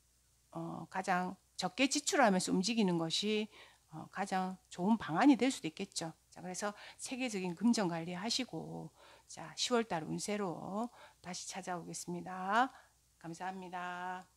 어, 가장 적게 지출하면서 움직이는 것이 어, 가장 좋은 방안이 될 수도 있겠죠. 자, 그래서 세계적인 금전 관리 하시고 자, 10월 달 운세로 다시 찾아오겠습니다. 감사합니다.